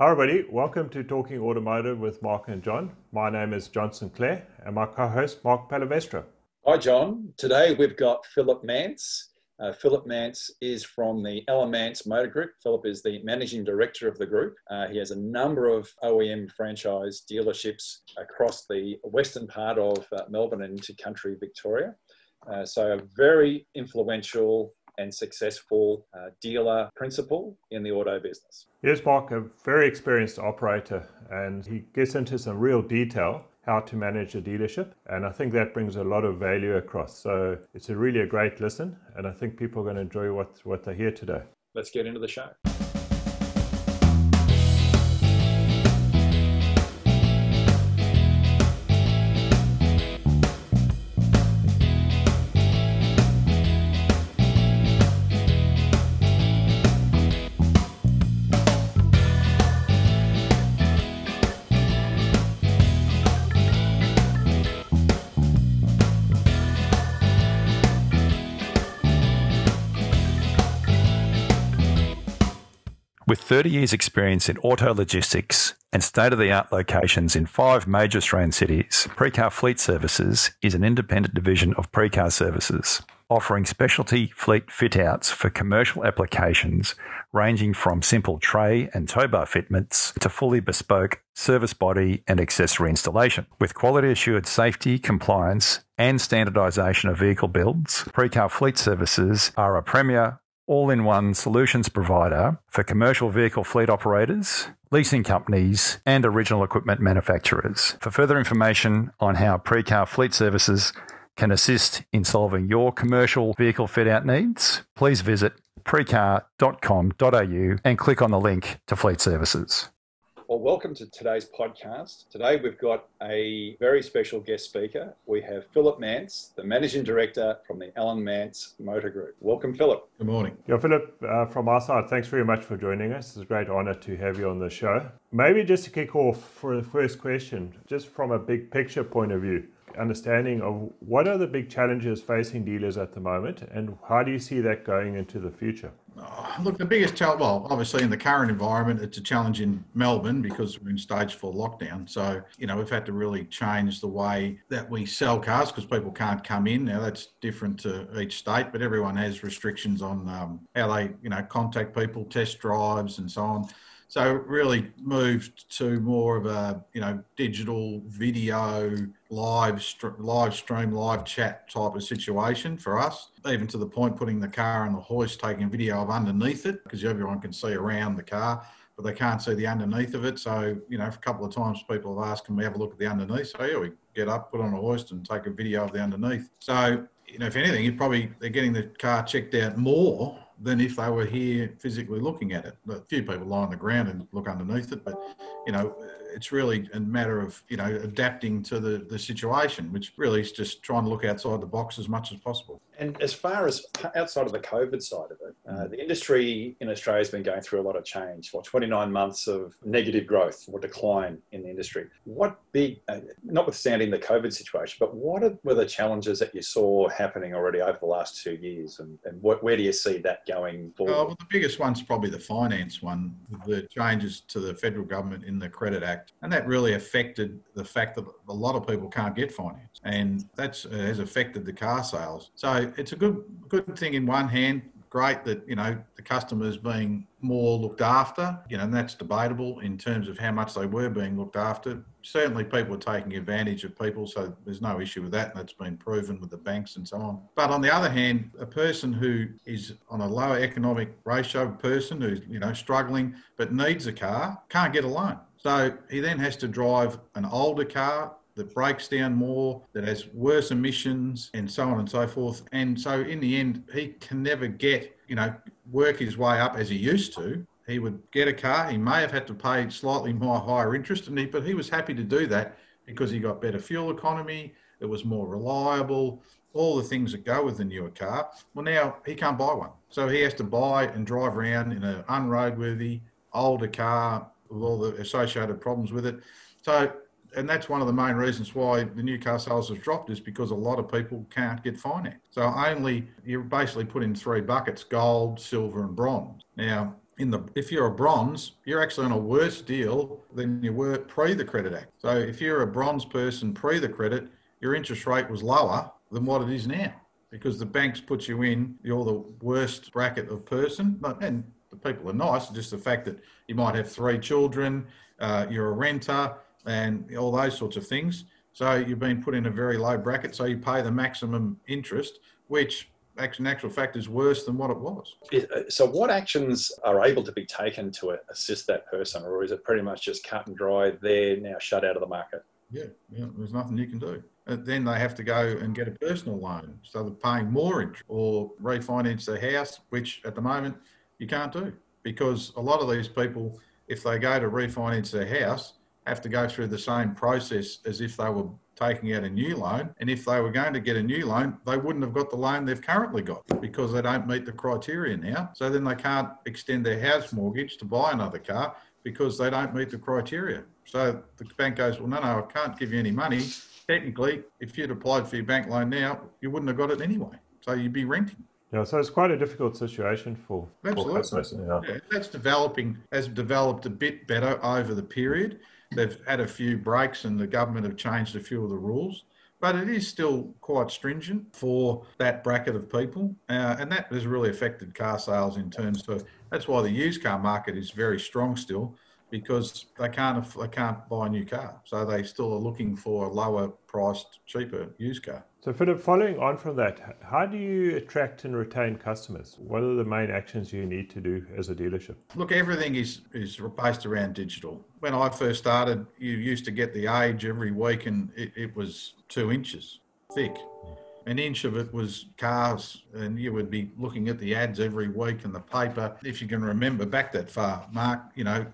Hi, everybody. Welcome to Talking Automotive with Mark and John. My name is John Sinclair and my co host, Mark Palavestra. Hi, John. Today we've got Phillip Mance. Uh, Phillip Mance is from the Mance Motor Group. Phillip is the managing director of the group. Uh, he has a number of OEM franchise dealerships across the western part of uh, Melbourne and into country Victoria. Uh, so, a very influential and successful uh, dealer principal in the auto business. Yes, Mark, a very experienced operator, and he gets into some real detail how to manage a dealership. And I think that brings a lot of value across. So it's a really a great listen, and I think people are going to enjoy what, what they hear today. Let's get into the show. 30 years' experience in auto logistics and state of the art locations in five major Australian cities, Precar Fleet Services is an independent division of Precar Services, offering specialty fleet fit outs for commercial applications ranging from simple tray and tow bar fitments to fully bespoke service body and accessory installation. With quality assured safety, compliance, and standardisation of vehicle builds, Precar Fleet Services are a premier all in one solutions provider for commercial vehicle fleet operators, leasing companies, and original equipment manufacturers. For further information on how Precar Fleet Services can assist in solving your commercial vehicle fit out needs, please visit precar.com.au and click on the link to Fleet Services. Well, welcome to today's podcast. Today we've got a very special guest speaker. We have Phillip Mance, the Managing Director from the Alan Mance Motor Group. Welcome, Phillip. Good morning. Yeah, Phillip, uh, from our side, thanks very much for joining us. It's a great honour to have you on the show. Maybe just to kick off for the first question, just from a big picture point of view, understanding of what are the big challenges facing dealers at the moment and how do you see that going into the future? Oh, look, the biggest challenge, well, obviously in the current environment, it's a challenge in Melbourne because we're in stage four lockdown. So, you know, we've had to really change the way that we sell cars because people can't come in. Now, that's different to each state, but everyone has restrictions on um, how they, you know, contact people, test drives, and so on. So really moved to more of a you know digital video live live stream live chat type of situation for us. Even to the point putting the car on the hoist, taking a video of underneath it because everyone can see around the car. But they can't see the underneath of it. So, you know, a couple of times people have asked, can we have a look at the underneath? So, yeah, we get up, put on a hoist, and take a video of the underneath. So, you know, if anything, you're probably they're getting the car checked out more than if they were here physically looking at it. A few people lie on the ground and look underneath it, but you know, it's really a matter of you know adapting to the the situation, which really is just trying to look outside the box as much as possible. And as far as outside of the COVID side of it, uh, the industry in Australia has been going through a lot of change. For 29 months of negative growth or decline in the industry. What big, uh, notwithstanding the COVID situation, but what are, were the challenges that you saw happening already over the last two years, and, and what, where do you see that going forward? Oh, well, the biggest one's probably the finance one, the changes to the federal government in the Credit Act, and that really affected the fact that a lot of people can't get finance, and that uh, has affected the car sales. So it's a good good thing in one hand. Great that you know the customers being more looked after, you know, and that's debatable in terms of how much they were being looked after. Certainly, people are taking advantage of people, so there's no issue with that, and that's been proven with the banks and so on. But on the other hand, a person who is on a lower economic ratio, person who's you know struggling but needs a car, can't get a loan. So he then has to drive an older car that breaks down more, that has worse emissions, and so on and so forth. And so, in the end, he can never get, you know, work his way up as he used to. He would get a car. He may have had to pay slightly more higher interest, and he, but he was happy to do that because he got better fuel economy. It was more reliable. All the things that go with the newer car. Well, now he can't buy one, so he has to buy and drive around in an unroadworthy older car with all the associated problems with it. So and that's one of the main reasons why the new car sales have dropped is because a lot of people can't get finance. So only you're basically put in three buckets: gold, silver, and bronze. Now, in the if you're a bronze, you're actually on a worse deal than you were pre the Credit Act. So if you're a bronze person pre the credit, your interest rate was lower than what it is now because the banks put you in you're the worst bracket of person and the people are nice just the fact that you might have three children uh, you're a renter and all those sorts of things so you've been put in a very low bracket so you pay the maximum interest which in actual fact is worse than what it was. Uh, so, what actions are able to be taken to assist that person, or is it pretty much just cut and dry? They're now shut out of the market. Yeah, yeah there's nothing you can do. Uh, then they have to go and get a personal loan. So they're paying more interest or refinance their house, which at the moment you can't do because a lot of these people, if they go to refinance their house, have to go through the same process as if they were taking out a new loan. And if they were going to get a new loan, they wouldn't have got the loan they've currently got because they don't meet the criteria now. So then they can't extend their house mortgage to buy another car because they don't meet the criteria. So the bank goes, well, no, no, I can't give you any money technically, if you'd applied for your bank loan now, you wouldn't have got it anyway. So you'd be renting. Yeah, so it's quite a difficult situation for, Absolutely. For customers, yeah. yeah. that's developing has developed a bit better over the period. They've had a few breaks, and the government have changed a few of the rules, but it is still quite stringent for that bracket of people, uh, and that has really affected car sales in terms of. That's why the used car market is very strong still because they can't they can't buy a new car, so they still are looking for a lower priced, cheaper used car. So, Phillip, following on from that, how do you attract and retain customers? What are the main actions you need to do as a dealership? Look, everything is is based around digital. When I first started, you used to get the age every week, and it, it was two inches thick an inch of it was cars, and you would be looking at the ads every week in the paper. If you can remember back that far, Mark, you know,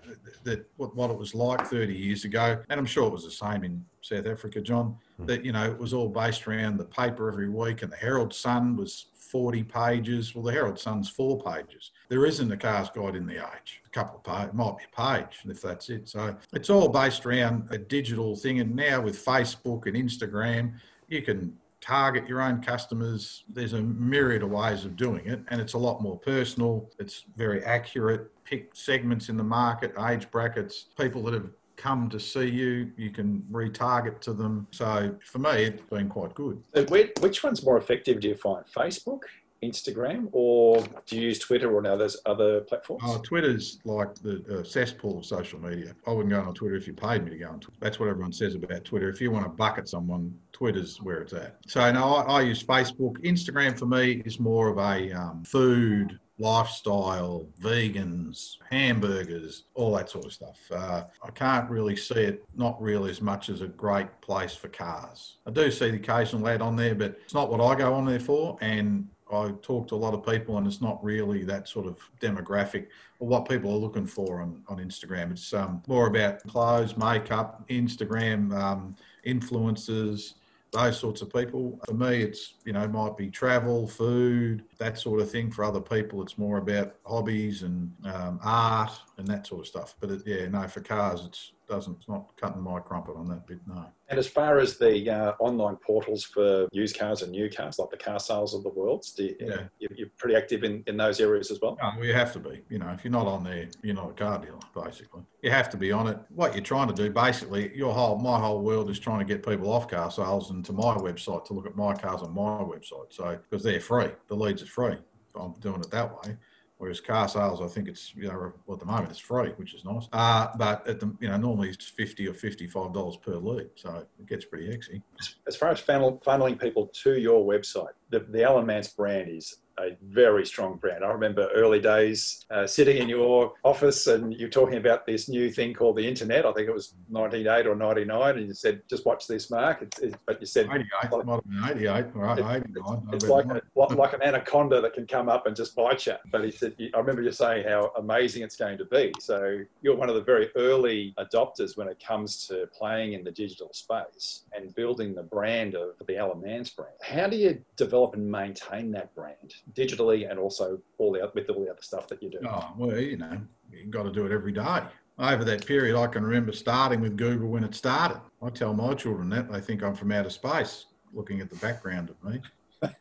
that what, what it was like 30 years ago, and I'm sure it was the same in South Africa, John, hmm. that, you know, it was all based around the paper every week, and the Herald Sun was 40 pages. Well, the Herald Sun's four pages. There isn't a car's guide in the age. A couple of pages, might be a page, if that's it. So it's all based around a digital thing. And now with Facebook and Instagram, you can target your own customers. There's a myriad of ways of doing it, and it's a lot more personal. It's very accurate. Pick segments in the market, age brackets, people that have come to see you, you can retarget to them. So for me, it's been quite good. which one's more effective do you find? Facebook, Instagram, or do you use Twitter or now there's other platforms? Oh, Twitter's like the uh, cesspool of social media. I wouldn't go on Twitter if you paid me to go on Twitter. That's what everyone says about Twitter. If you want to bucket someone, Twitter's where it's at. So no, I, I use Facebook. Instagram for me is more of a um, food lifestyle, vegans, hamburgers, all that sort of stuff. Uh, I can't really see it, not really as much as a great place for cars. I do see the occasional ad on there, but it's not what I go on there for. And I talk to a lot of people, and it's not really that sort of demographic or what people are looking for on, on Instagram. It's um, more about clothes, makeup, Instagram um, influencers, those sorts of people. For me, it's, you know, might be travel, food, that sort of thing. For other people, it's more about hobbies and um, art and that sort of stuff. But it, yeah, no, for cars, it's doesn't, it's not cutting my crumpet on that bit, no. And as far as the uh, online portals for used cars and new cars, like the carsales of the world, you, yeah. you're pretty active in, in those areas as well? No, well, you have to be. You know, if you're not on there, you're not a car dealer, basically. You have to be on it. What you're trying to do, basically, your whole, my whole world is trying to get people off carsales and to my website to look at my cars on my website. So, because they're free, the leads are free. I'm doing it that way. Whereas carsales, I think it's you know well, at the moment it's free, which is nice. Uh, but at the you know normally it's fifty or fifty five dollars per lead, so it gets pretty exy. As far as funnel, funneling people to your website, the, the Alan Mance brand is a very strong brand. I remember early days uh, sitting in your office and you're talking about this new thing called the internet. I think it was 98 or 99, and you said, "Just watch this, Mark." It, it, but you said, 88, like, 88, right, 89. It's, it's like, a, like an anaconda that can come up and just bite you. But he said, I remember you saying how amazing it's going to be. So you're one of the very early adopters when it comes to playing in the digital space and building the brand of the Alan Mance brand. How do you develop and maintain that brand? Digitally and also all the with all the other stuff that you do? Oh well, you know, you've got to do it every day. Over that period, I can remember starting with Google when it started. I tell my children that they think I'm from outer space, looking at the background of me.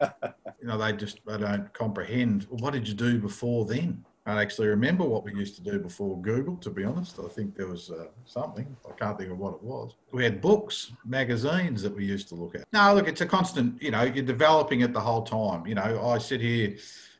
you know, they just they don't comprehend. Well, what did you do before then? I actually remember what we used to do before Google, to be honest. I think there was uh, something, I can't think of what it was. We had books, magazines that we used to look at. No, look, it's a constant, you know, you're developing it the whole time. You know, I sit here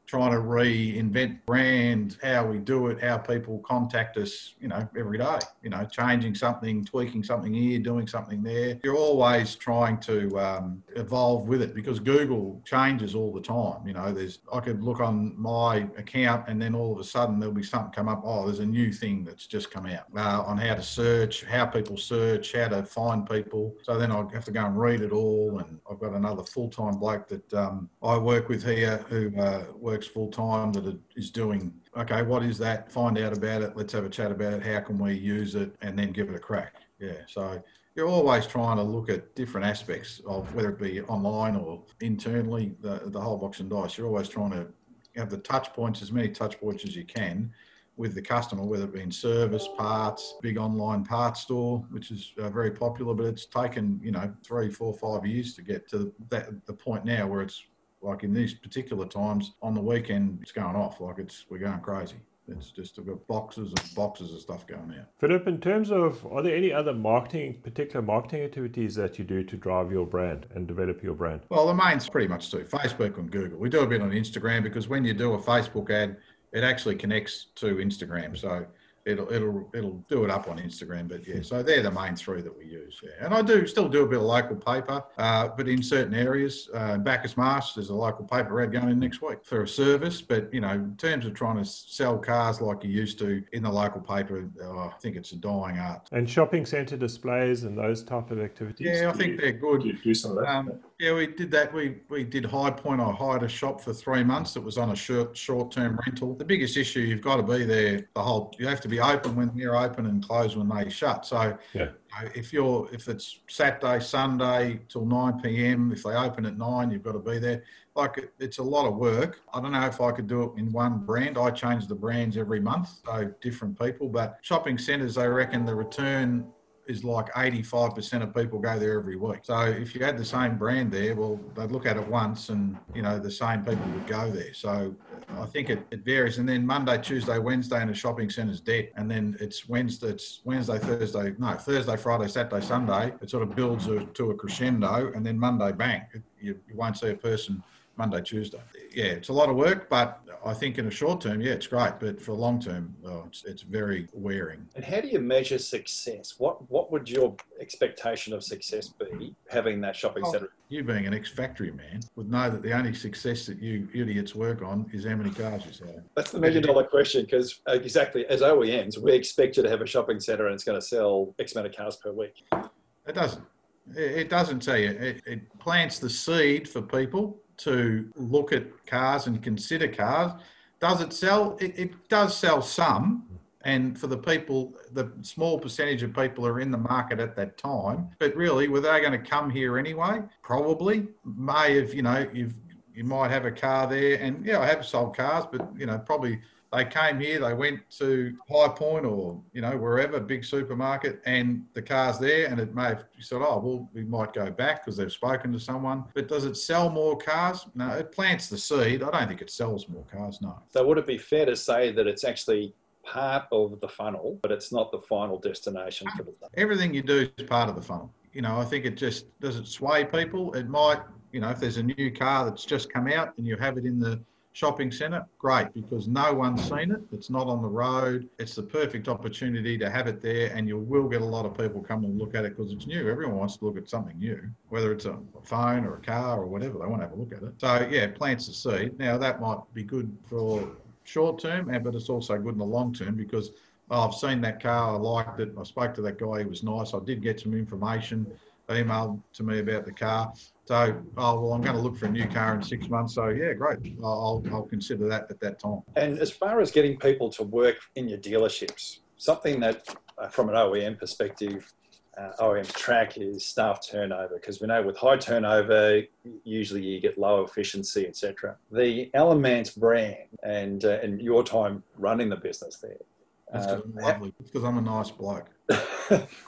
trying to reinvent brand, how we do it, how people contact us, you know, every day, you know, changing something, tweaking something here, doing something there. You're always trying to um, evolve with it because Google changes all the time. You know, there's, I could look on my account and then all of a sudden there'll be something come up. Oh, there's a new thing that's just come out uh, on how to search, how people search, how to find people. So then I have to go and read it all. And I've got another full time bloke that um, I work with here who uh, works works full time that is doing, okay, what is that? Find out about it. Let's have a chat about it. How can we use it? And then give it a crack. Yeah. So you're always trying to look at different aspects of whether it be online or internally, the, the whole box and dice. You're always trying to have the touch points, as many touch points as you can with the customer, whether it be in service, parts, big online parts store, which is uh, very popular, but it's taken, you know, three, four, five years to get to that, the point now where it's like in these particular times on the weekend, it's going off. Like it's we're going crazy. It's just we've got boxes and boxes of stuff going out. Phillip, in terms of, are there any other marketing, particular marketing activities that you do to drive your brand and develop your brand? Well, the main's pretty much two Facebook and Google. We do a bit on Instagram because when you do a Facebook ad, it actually connects to Instagram. So it'll it'll it'll do it up on Instagram. But yeah, so they're the main three that we use. Yeah, and I do still do a bit of local paper, uh, but in certain areas, uh, Bacchus Marsh, there's a local paper ad going in next week for a service. But you know, in terms of trying to sell cars like you used to in the local paper, oh, I think it's a dying art. And shopping centre displays and those type of activities. Yeah, I think you, they're good. Do, do some of that. Um, yeah, we did that. We we did Highpoint. I hired a shop for three months. It was on a short short term rental. The biggest issue you've got to be there. The whole you have to be open when they're open and close when they shut. So yeah. if you're if it's Saturday Sunday till nine p.m. If they open at nine, you've got to be there. Like it's a lot of work. I don't know if I could do it in one brand. I change the brands every month, so different people. But shopping centres, they reckon the return is like 85% of people go there every week. So if you had the same brand there, well, they'd look at it once and, you know, the same people would go there. So I think it, it varies. And then Monday, Tuesday, Wednesday in a shopping centre's dead. And then it's Wednesday, it's Wednesday, Thursday, no, Thursday, Friday, Saturday, Sunday. It sort of builds a, to a crescendo. And then Monday, bang, you, you won't see a person Monday, Tuesday. Yeah, it's a lot of work, but I think in a short term, yeah, it's great. But for long term, oh, it's, it's very wearing. And how do you measure success? What what would your expectation of success be having that shopping oh, centre? You being an ex-factory man would know that the only success that you idiots work on is how many cars you sell. That's the million dollar question because uh, exactly as OEMs, we expect you to have a shopping centre and it's going to sell X amount of cars per week. It doesn't. It doesn't tell you. It, it plants the seed for people to look at cars and consider cars. Does it sell? It, it, does sell some. And for the people, the small percentage of people are in the market at that time. But really, were they going to come here anyway? Probably. May have, you know, you've you might have a car there, and yeah, I have sold cars, but you know, probably they came here, they went to Highpoint or, you know, wherever, big supermarket, and the car's there, and it may have said, oh, well, we might go back because they've spoken to someone. But does it sell more cars? No, it plants the seed. I don't think it sells more cars, no. So would it be fair to say that it's actually part of the funnel, but it's not the final destination for the Everything you do is part of the funnel. You know, I think it just, does it sway people? It might, you know, if there's a new car that's just come out and you have it in the shopping centre, great because no one's seen it. It's not on the road. It's the perfect opportunity to have it there, and you will get a lot of people come and look at it because it's new. Everyone wants to look at something new, whether it's a phone or a car or whatever. They want to have a look at it. So yeah, plants the seed. Now that might be good for short term, but it's also good in the long term because I've seen that car. I liked it. I spoke to that guy. He was nice. I did get some information. Emailed to me about the car. So, oh, well, I'm going to look for a new car in six months. So, yeah, great. I'll, I'll consider that at that time. And as far as getting people to work in your dealerships, something that, uh, from an OEM perspective, uh, track is staff turnover because we know with high turnover, usually you get low efficiency, etc. The Alan Mance brand and uh, and your time running the business there. That's uh, lovely. It's because I'm a nice bloke.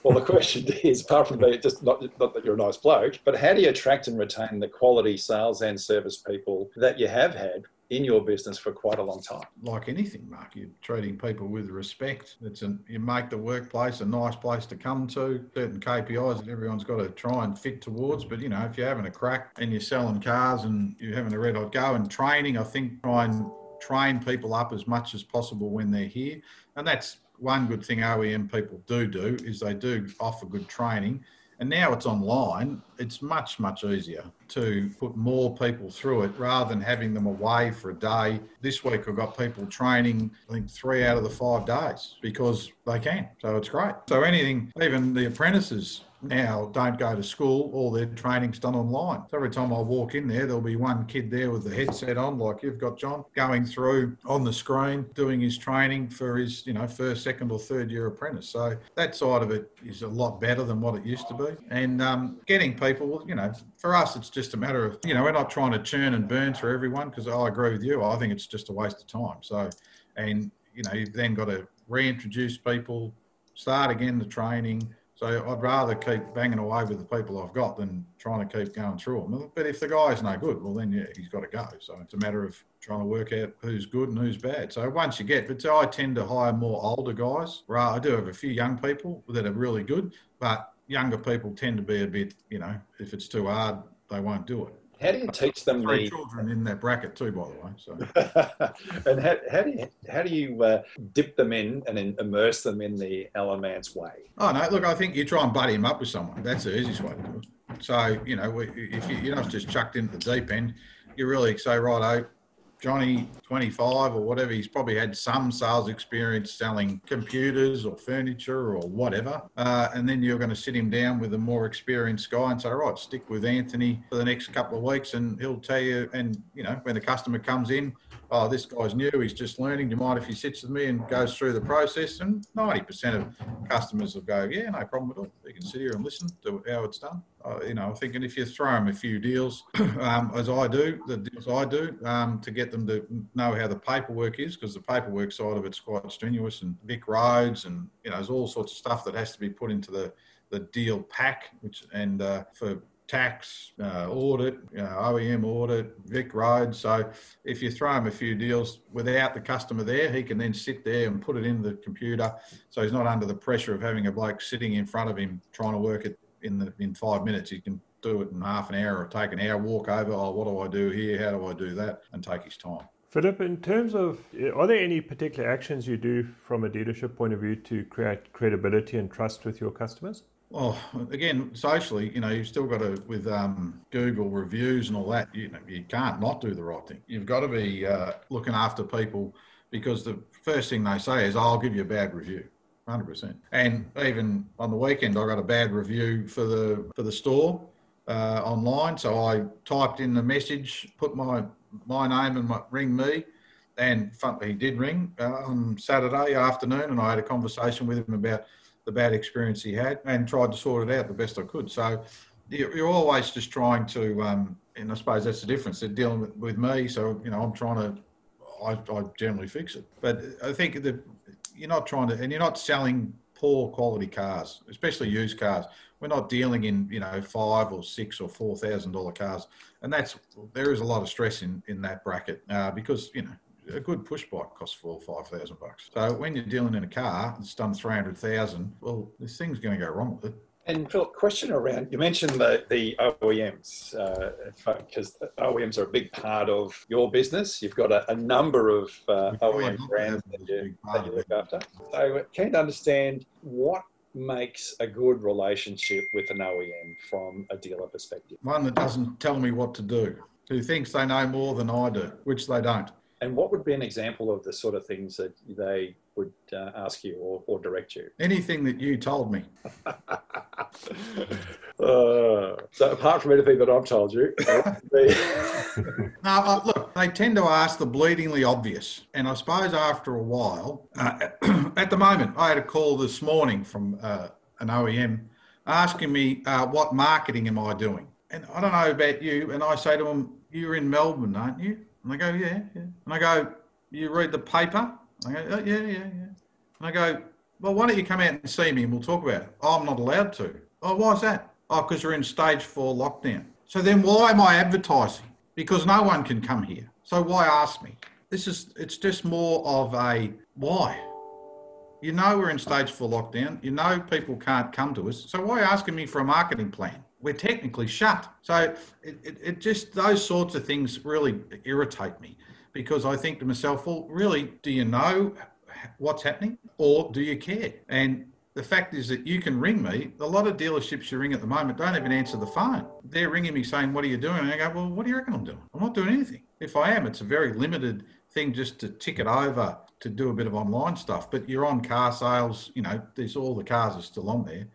well, the question is, apart from being just not, not that you're a nice bloke, but how do you attract and retain the quality sales and service people that you have had in your business for quite a long time. Like anything, Mark, you're treating people with respect. It's an, you make the workplace a nice place to come to. Certain KPIs that everyone's got to try and fit towards. But you know, if you're having a crack and you're selling cars and you're having a red hot go and training, I think try and train people up as much as possible when they're here, and that's one good thing OEM people do do is they do offer good training and now it's online, it's much, much easier to put more people through it rather than having them away for a day. This week I've got people training, I think three out of the five days because they can. So it's great. So anything, even the apprentices now don't go to school, all their training's done online. So every time I walk in there, there'll be one kid there with the headset on, like you've got John, going through on the screen, doing his training for his, you know, first, second, or third year apprentice. So that side of it is a lot better than what it used to be. And um, getting people, you know, for us, it's just a matter of, you know, we're not trying to churn and burn through everyone because I agree with you. I think it's just a waste of time. So, and, you know, you've then got to reintroduce people, start again the training so I'd rather keep banging away with the people I've got than trying to keep going through them. But if the guy's no good, well then yeah, he's got to go. So it's a matter of trying to work out who's good and who's bad. So once you get, but I tend to hire more older guys. I do have a few young people that are really good, but younger people tend to be a bit, you know, if it's too hard, they won't do it. How do you teach them Three the children in that bracket too, by the way. So and how, how do you how do you uh, dip them in and then immerse them in the Alan Mance way? oh no, look, I think you try and buddy him up with someone. That's the easiest way to do it. So you know, if you, you're not just chucked into the deep end, you really say, right, oh, Johnny, 25 or whatever, he's probably had some sales experience selling computers or furniture or whatever. Uh, and then you're going to sit him down with a more experienced guy and say, right, stick with Anthony for the next couple of weeks and he'll tell you. And, you know, when the customer comes in, oh, this guy's new, he's just learning. Do you mind if he sits with me and goes through the process? And 90% of customers will go, yeah, no problem at all. You can sit here and listen to how it's done. Uh, you know, I'm thinking if you throw them a few deals, um, as I do, the deals I do, um, to get them to know how the paperwork is, because the paperwork side of it's quite strenuous and VicRoads and, you know, there's all sorts of stuff that has to be put into the, the deal pack, which, and uh, for tax, uh, audit, you know, OEM audit, VicRoads. So if you throw him a few deals without the customer there, he can then sit there and put it in the computer. So he's not under the pressure of having a bloke sitting in front of him trying to work it in the in five minutes. He can do it in half an hour or take an hour walk over. Oh, what do I do here? How do I do that? And take his time. Phillip, in terms of, are there any particular actions you do from a dealership point of view to create credibility and trust with your customers? Well, again, socially, you know, you've still got to with um, Google reviews and all that. You know, you can't not do the right thing. You've got to be uh, looking after people because the first thing they say is, "I'll give you a bad review." Hundred percent. And even on the weekend, I got a bad review for the for the store uh, online. So I typed in the message, put my my name and my, ring me, and he did ring uh, on Saturday afternoon, and I had a conversation with him about the bad experience he had and tried to sort it out the best I could. So you- you're always just trying to, um, and I suppose that's the difference. They're dealing with, with me, so you know I'm trying to. I, I generally fix it, but I think that you're not trying to, and you're not selling poor quality cars, especially used cars. We're not dealing in you know five or six or four thousand dollar cars, and that's there is a lot of stress in in that bracket uh, because you know a good push bike costs four or five thousand bucks. So when you're dealing in a car that's done three hundred thousand, well, this thing's going to go wrong with it. And Phil, question around you mentioned the the OEMs because OEMs are a big part of your business. You've got a, a number of uh, OEM brands that you, that you look after. So keen to understand what makes a good relationship with an OEM from a dealer perspective. One that doesn't tell me what to do, who thinks they know more than I do, which they don't. And what would be an example of the sort of things that they would uh, ask you or, or direct you? Anything that you told me. Uh, so apart from anything that I've told you, No, uh, look, they tend to ask the bleedingly obvious. And I suppose after a while, uh, at the moment, I had a call this morning from uh, an OEM asking me, uh, what marketing am I doing? And I don't know about you. And I say to them, you're in Melbourne, aren't you? And they go, yeah, yeah. And I go, you read the paper? I go, oh, yeah, yeah, yeah. And I go, well, why don't you come out and see me and we'll talk about it? Oh, I'm not allowed to. Oh, why's that? Oh, because we're in stage four lockdown. So then why am I advertising? Because no one can come here. So why ask me? This is, it's just more of a why? You know, we're in stage four lockdown. You know, people can't come to us. So why asking me for a marketing plan? We're technically shut. So it, it, it just, those sorts of things really irritate me because I think to myself, well, really, do you know what's happening or do you care? And the fact is that you can ring me. A lot of dealerships you ring at the moment don't even answer the phone. They're ringing me saying, What are you doing? And I go, Well, what do you reckon I'm doing? I'm not doing anything. If I am, it's a very limited thing just to tick it over to do a bit of online stuff. But you're on carsales, you know, there's all the cars are still on there.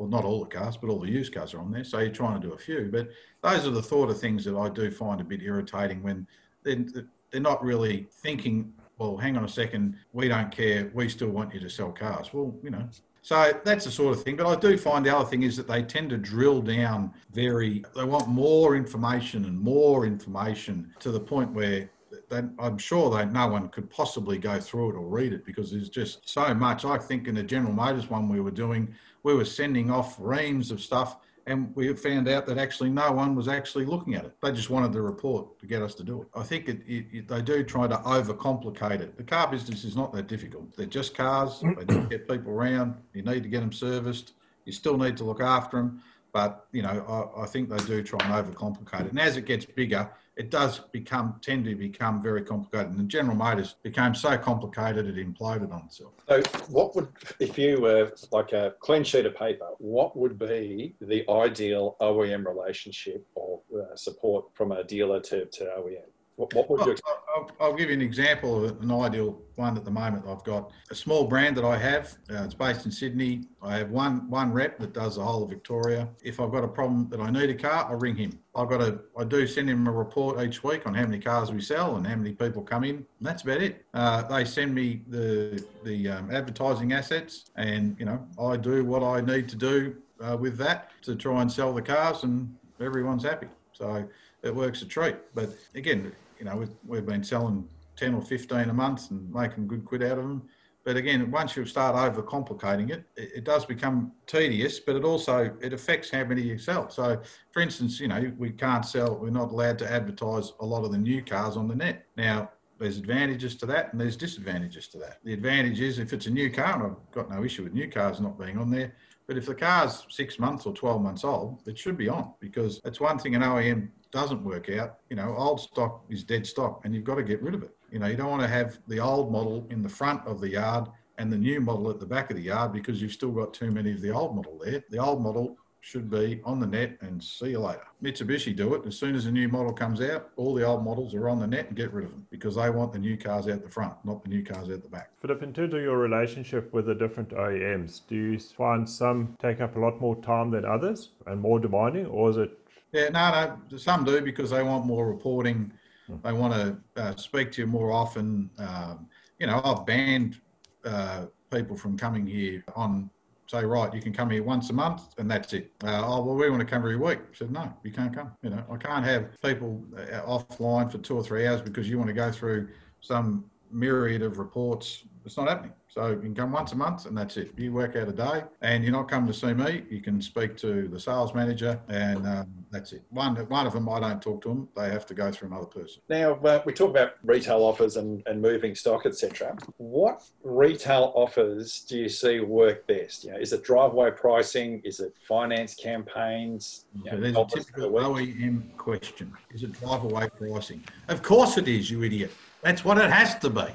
Well, not all the cars, but all the used cars are on there. So you're trying to do a few. But those are the sort of things that I do find a bit irritating when they're, they're not really thinking, well, hang on a second, we don't care. We still want you to sell cars. Well, you know, so that's the sort of thing. But I do find the other thing is that they tend to drill down very, they want more information and more information to the point where they, I'm sure that no one could possibly go through it or read it because there's just so much. I think in the General Motors one we were doing, we were sending off reams of stuff and we found out that actually no one was actually looking at it. They just wanted the report to get us to do it. I think it, it, it, they do try to overcomplicate it. The car business is not that difficult. They're just cars. They don't get people around. You need to get them serviced. You still need to look after them. But you know, I, I think they do try and overcomplicate it. And as it gets bigger, it does become tend to become very complicated. And the General Motors became so complicated it imploded on itself. So, what would, if you were like a clean sheet of paper, what would be the ideal OEM relationship or uh, support from a dealer to, to OEM? What, what would you? I'll, I'll, give you an example of an ideal one at the moment. I've got a small brand that I have. Uh, it's based in Sydney. I have one one rep that does the whole of Victoria. If I've got a problem that I need a car, I ring him. I've got a. I do send him a report each week on how many cars we sell and how many people come in. And that's about it. Uh, they send me the the um, advertising assets, and you know I do what I need to do uh, with that to try and sell the cars, and everyone's happy. So it works a treat. But again, you know, we've, we've been selling 10 or 15 a month and making good quid out of them. But again, once you start over complicating it, it, it, does become tedious, but it also, it affects how many you sell. So for instance, you know, we can't sell, we're not allowed to advertise a lot of the new cars on the net. Now, there's advantages to that and there's disadvantages to that. The advantage is if it's a new car, and I've got no issue with new cars not being on there, but if the car's six months or 12 months old, it should be on because it's one thing an OEM doesn't work out, you know, old stock is dead stock and you've got to get rid of it. You know, you don't want to have the old model in the front of the yard and the new model at the back of the yard because you've still got too many of the old model there. The old model should be on the net and see you later. Mitsubishi do it. As soon as a new model comes out, all the old models are on the net and get rid of them because they want the new cars out the front, not the new cars out the back. Phillip, in terms of your relationship with the different OEMs, do you find some take up a lot more time than others and more demanding, or is it yeah, no, no. Some do because they want more reporting. Hmm. They want to uh, speak to you more often. Um, you know, I've banned uh, people from coming here on say, right, you can come here once a month and that's it. Uh, oh, well, we want to come every week. I said, no, you can't come. You know, I can't have people uh, offline for two or three hours because you want to go through some myriad of reports. It's not happening. So you can come once a month and that's it. You work out a day and you're not coming to see me. You can speak to the sales manager and um, that's it. One, one of them, I don't talk to them. They have to go through another person. Now, uh, we talk about retail offers and, and moving stock, etc. What retail offers do you see work best? You know, is it driveway pricing? Is it finance campaigns? You know, there's a typical OEM question. Is it driveway pricing? Of course it is, you idiot. That's what it has to be.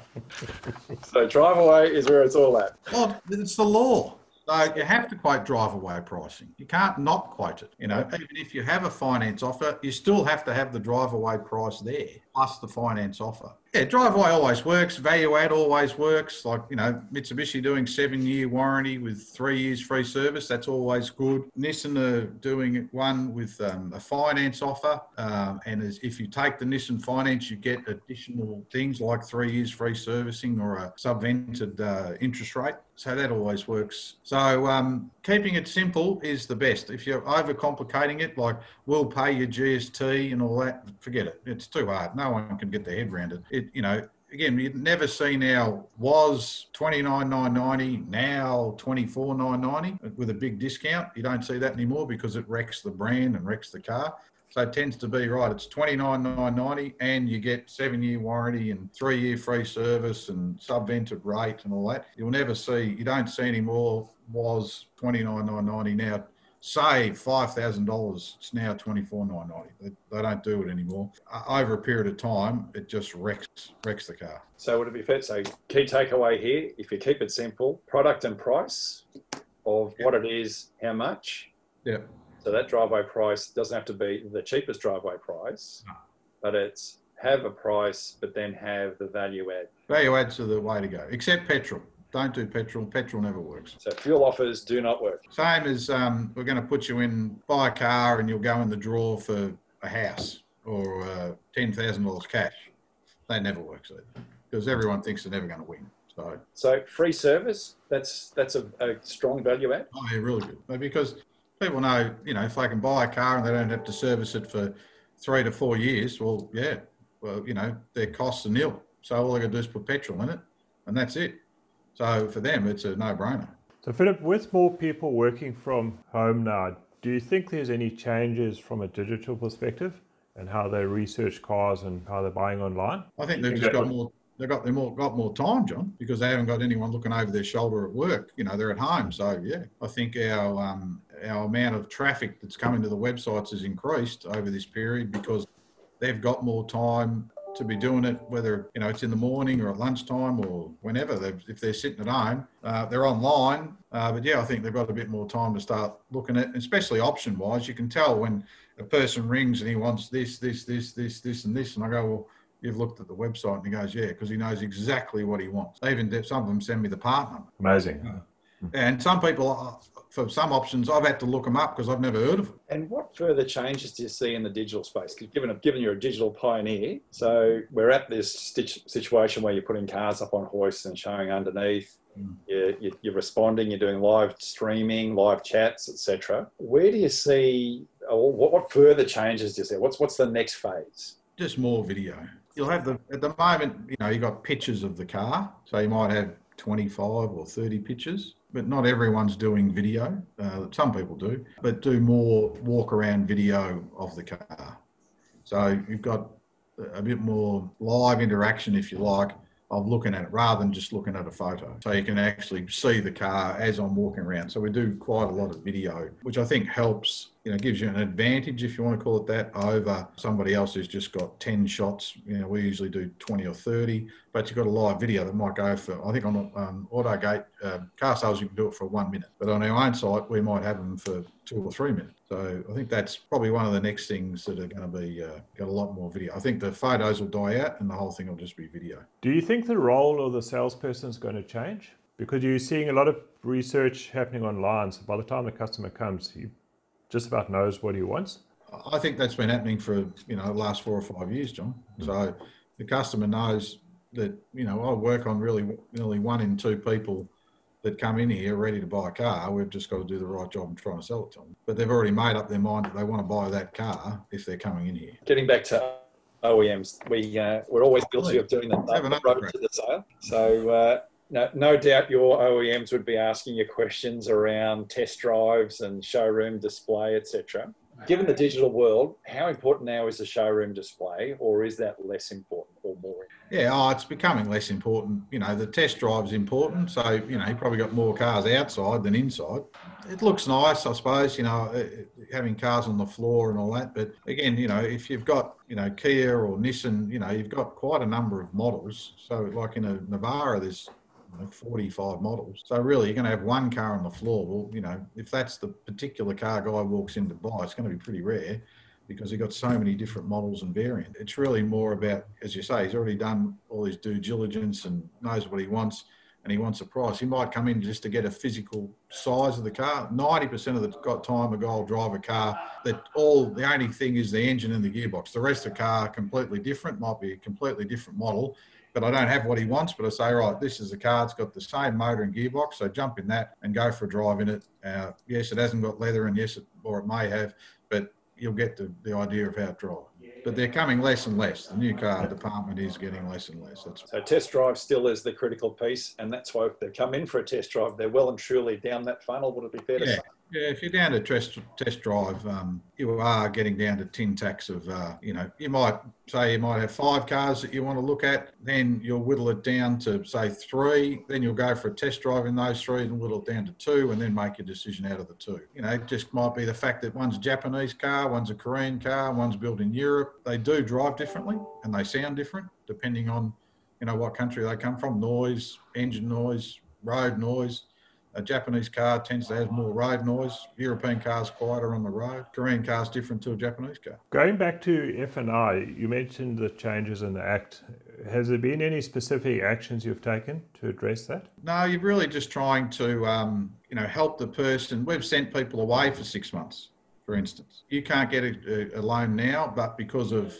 so drive away is where it's all at. Well, it's the law. So you have to quote drive away pricing. You can't not quote it. You know, even if you have a finance offer, you still have to have the drive away price there plus the finance offer. Yeah, Driveway always works. Value add always works. Like, you know, Mitsubishi doing seven year warranty with three years free service. That's always good. Nissan are doing one with um, a finance offer. Um, and as, if you take the Nissan finance, you get additional things like three years free servicing or a subvented uh, interest rate. So that always works. So um, keeping it simple is the best. If you're overcomplicating it, like we'll pay your GST and all that, forget it. It's too hard. No one can get their head around it. It, you know, again, you'd never see now was twenty nine nine ninety now twenty four nine ninety with a big discount. You don't see that anymore because it wrecks the brand and wrecks the car. So it tends to be right. It's twenty nine nine ninety, and you get seven year warranty and three year free service and subvented rate and all that. You'll never see. You don't see any more. Was twenty nine nine ninety now. Save five thousand dollars. It's now twenty four nine ninety. They, they don't do it anymore. Over a period of time, it just wrecks wrecks the car. So would it be fair to say, key takeaway here, if you keep it simple, product and price of what it is, how much. Yeah. So that driveway price doesn't have to be the cheapest driveway price, No. but it's have a price, but then have the value add. Value adds are the way to go. Except petrol. Don't do petrol. Petrol never works. So fuel offers do not work. Same as um, we're going to put you in, buy a car and you'll go in the draw for a house or uh, $10,000 cash. That never works either because everyone thinks they're never going to win. So, So free service, that's that's a, a strong value add. oh, yeah, really good. Because people know, you know, if they can buy a car and they don't have to service it for three to four years, well, yeah, well, you know, their costs are nil. So all they got to do is put petrol in it and that's it. So for them, it's a no brainer. So, Phillip, with more people working from home now, do you think there's any changes from a digital perspective and how they research cars and how they're buying online? I think they've just got more. They've got they more got more time, John, because they haven't got anyone looking over their shoulder at work. You know, they're at home. So yeah, I think our um, our amount of traffic that's coming to the websites has increased over this period because they've got more time to be doing it, whether you know it's in the morning or at lunchtime or whenever. They've, if they're sitting at home, uh, they're online. Uh, but yeah, I think they've got a bit more time to start looking at, especially option wise. You can tell when a person rings and he wants this, this, this, this, this, and this, and I go, well, you've looked at the website, and he goes, yeah, because he knows exactly what he wants. They even some of them send me the part number, Amazing. and some people. uh, For some options, I've had to look them up because I've never heard of them. And what further changes do you see in the digital space? Because given, given you're a digital pioneer, so we're at this situation where you're putting cars up on hoists and showing underneath. Mm. You're, you're, you're responding. You're doing live streaming, live chats, etc. Where do you see? Or what, what further changes do you see? What's what's the next phase? just more video. You'll have the at the moment, you know, you've got pictures of the car, so you might have 25 or 30 pictures, but not everyone's doing video. Uh, some people do, but do more walk around video of the car. So you've got a bit more live interaction, if you like, of looking at it rather than just looking at a photo. So you can actually see the car as I'm walking around. So we do quite a lot of video, which I think helps, you know, gives you an advantage, if you want to call it that, over somebody else who's just got 10 shots. You know, we usually do 20 or 30, but you've got a live video that might go for, I think on um, AutoGate, uh, carsales, you can do it for one minute. But on our own site, we might have them for two or three minutes. So I think that's probably one of the next things that are going to be uh, got a lot more video. I think the photos will die out and the whole thing will just be video. Do you think the role of the salesperson is going to change? Because you're seeing a lot of research happening online. So by the time the customer comes, he just about knows what he wants. I think that's been happening for you know the last four or five years, John. So the customer knows that you know I work on really nearly one in two people that come in here ready to buy a car. We've just got to do the right job and try to sell it to them. But they've already made up their mind that they want to buy that car if they're coming in here. Getting back to OEMs, we uh, we're always guilty of doing another road to the sale. So uh, no, no doubt your OEMs would be asking you questions around test drives and showroom display, etc. Given the digital world, how important now is the showroom display, or is that less important or more? Yeah, oh, it's becoming less important. You know, the test drive's important, so you know you probably got more cars outside than inside. It looks nice, I suppose. You know, having cars on the floor and all that. But again, you know, if you've got you know Kia or Nissan, you know, you've got quite a number of models. So like in a Navara, there's know, 45 models. So really, you're going to have one car on the floor. Well, you know, if that's the particular car guy walks in to buy, it's going to be pretty rare because you've got so many different models and variants. It's really more about, as you say, he's already done all his due diligence and knows what he wants and he wants a price. He might come in just to get a physical size of the car. 90% of the time a guy will drive a car that all the only thing is the engine and the gearbox. The rest of the car completely different, might be a completely different model. But I don't have what he wants, but I say, right, this is a car. It's got the same motor and gearbox, so jump in that and go for a drive in it. Uh, yes, it hasn't got leather, and yes, it, or it may have, but you'll get the, the idea of how it drives. But they're coming less and less. The new car department is getting less and less. That's So test drive still is the critical piece, and that's why if they come in for a test drive, they're well and truly down that funnel. Would it be fair to say? Yeah, if you're down to test test drive, um, you are getting down to tin tacks of, uh, you know, you might say you might have five cars that you want to look at, then you'll whittle it down to say three, then you'll go for a test drive in those three and whittle it down to two, and then make your decision out of the two. You know, it just might be the fact that one's a Japanese car, one's a Korean car, one's built in Europe. They do drive differently and they sound different depending on, you know, what country they come from, noise, engine noise, road noise a Japanese car tends to have more road noise. European cars quieter on the road. Korean cars different to a Japanese car. Going back to F&I, you mentioned the changes in the Act. Has there been any specific actions you've taken to address that? No, you're really just trying to, um, you know, help the person. We've sent people away for six months, for instance. You can't get a, a loan now, but because of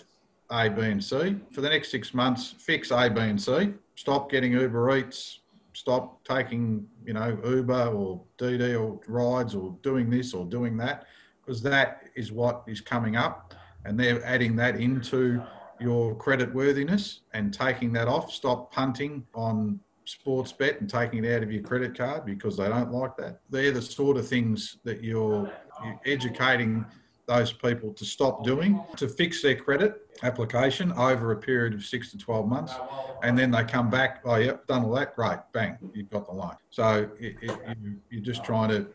A, B, and C, for the next six months, fix A, B, and C. Stop getting Uber Eats, stop taking, you know, Uber or DiDi or rides or doing this or doing that, because that is what is coming up. And they're adding that into your credit worthiness and taking that off. Stop punting on sports bet and taking it out of your credit card because they don't like that. They're the sort of things that you're educating those people to stop doing to fix their credit application over a period of six to 12 months. And then they come back, oh, yep, done all that, great, bang, you've got the loan. So it, it, you, you're just trying to,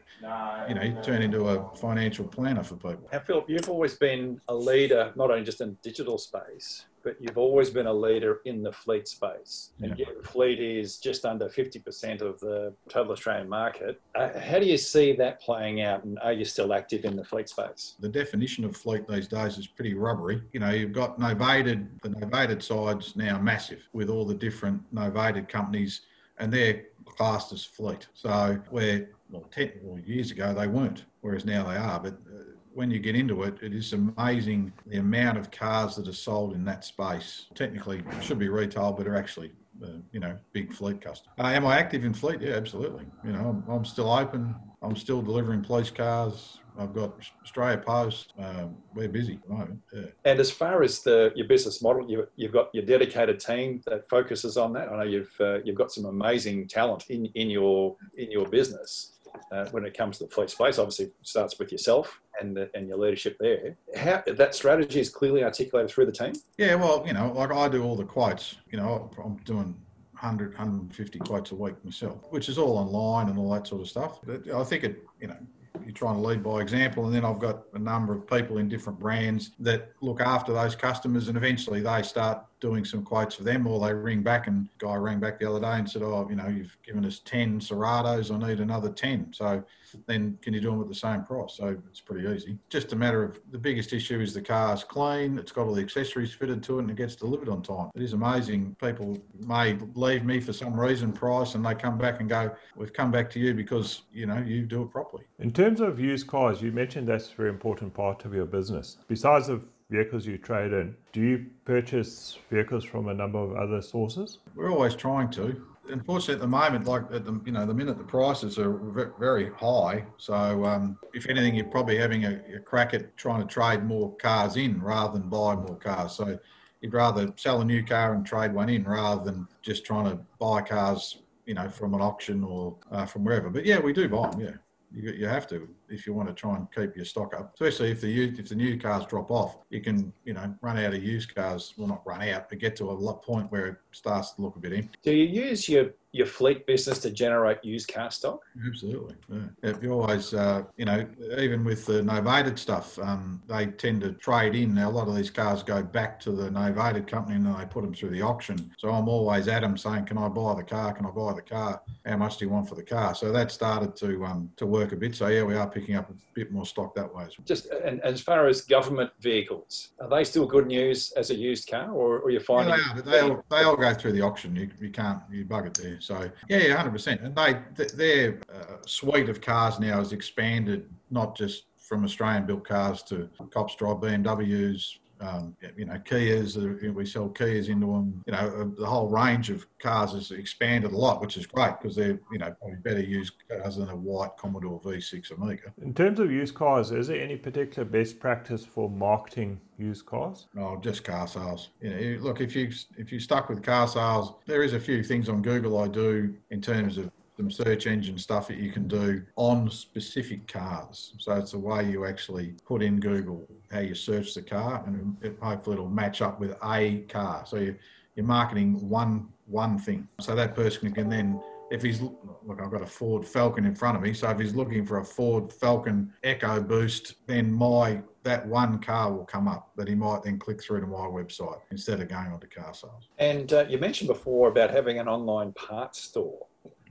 you know, turn into a financial planner for people. And Phillip, you've always been a leader, not only just in digital space, but you've always been a leader in the fleet space. And Yeah. yet fleet is just under 50% of the total Australian market. Uh, how do you see that playing out? And are you still active in the fleet space? The definition of fleet these days is pretty rubbery. You know, you've got novated, the novated side's now massive with all the different novated companies and they're classed as fleet. So where, well, 10 well, years ago they weren't, whereas now they are. But uh, when you get into it, it is amazing the amount of cars that are sold in that space. Technically, should be retail, but are actually, uh, you know, big fleet customers. Uh, am I active in fleet? Yeah, absolutely. You know, I'm, I'm still open. I'm still delivering police cars. I've got Australia Post. Um, we're busy at the moment. Yeah. And as far as the your business model, you, you've got your dedicated team that focuses on that. I know you've uh, you've got some amazing talent in, in your in your business uh, when it comes to the fleet space. Obviously, it starts with yourself and the, and your leadership there. How that strategy is clearly articulated through the team. Yeah, well, you know, like I do all the quotes. You know, I'm doing 100, 150 quotes a week myself, which is all online and all that sort of stuff. But I think it, you know, you're trying to lead by example. And then I've got a number of people in different brands that look after those customers, and eventually they start doing some quotes for them, or they ring back. And guy rang back the other day and said, "Oh, you know, you've given us ten Ceratos. I need another ten. So then can you do them at the same price? So it's pretty easy. Just a matter of the biggest issue is the car's clean, it's got all the accessories fitted to it, and it gets delivered on time. It is amazing. People may leave me for some reason, price, and they come back and go, "We've come back to you because you know you do it properly." In terms of used cars, you mentioned that's a very important part of your business. Besides the vehicles you trade in, do you purchase vehicles from a number of other sources? We're always trying to. Unfortunately, at the moment, like at the you know the minute the prices are very high, so um, if anything, you're probably having a, a crack at trying to trade more cars in rather than buy more cars. So you'd rather sell a new car and trade one in rather than just trying to buy cars, you know, from an auction or uh, from wherever. But yeah, we do buy them. Yeah, you, you have to if you want to try and keep your stock up. Especially if the used, if the new cars drop off, you can you know run out of used cars. Well, not run out, but get to a point where it starts to look a bit empty. Do you use your your fleet business to generate used car stock? Absolutely. Yeah. You always, uh, you know, even with the novated stuff, um, they tend to trade in. Now, a lot of these cars go back to the novated company and then they put them through the auction. So I'm always at them saying, "Can I buy the car? Can I buy the car? How much do you want for the car?" So that started to um, to work a bit. So yeah, we are picking up a bit more stock that way as well. Just and as far as government vehicles, are they still good news as a used car, or, or you're Yeah, they are, they all, they all go through the auction. You, you can't you bug it there. So yeah, hundred percent. And they th- their uh, suite of cars now has expanded not just from Australian built cars to Cops drive BMWs. Um, you know, Kias. uh, We sell Kias into them. You know, uh, the whole range of cars has expanded a lot, which is great because they're you know probably better used cars than a white Commodore V6 Omega. In terms of used cars, is there any particular best practice for marketing used cars? Oh, just carsales. You know, look if you if you stuck with carsales, there is a few things on Google I do in terms of some search engine stuff that you can do on specific cars. So it's the way you actually put in Google how you search the car, and it, hopefully it'll match up with a car. So you, you're marketing one one thing. So that person can then if he's look, I've got a Ford Falcon in front of me. So if he's looking for a Ford Falcon EcoBoost, then my that one car will come up that he might then click through to my website instead of going onto carsales. And uh, you mentioned before about having an online parts store.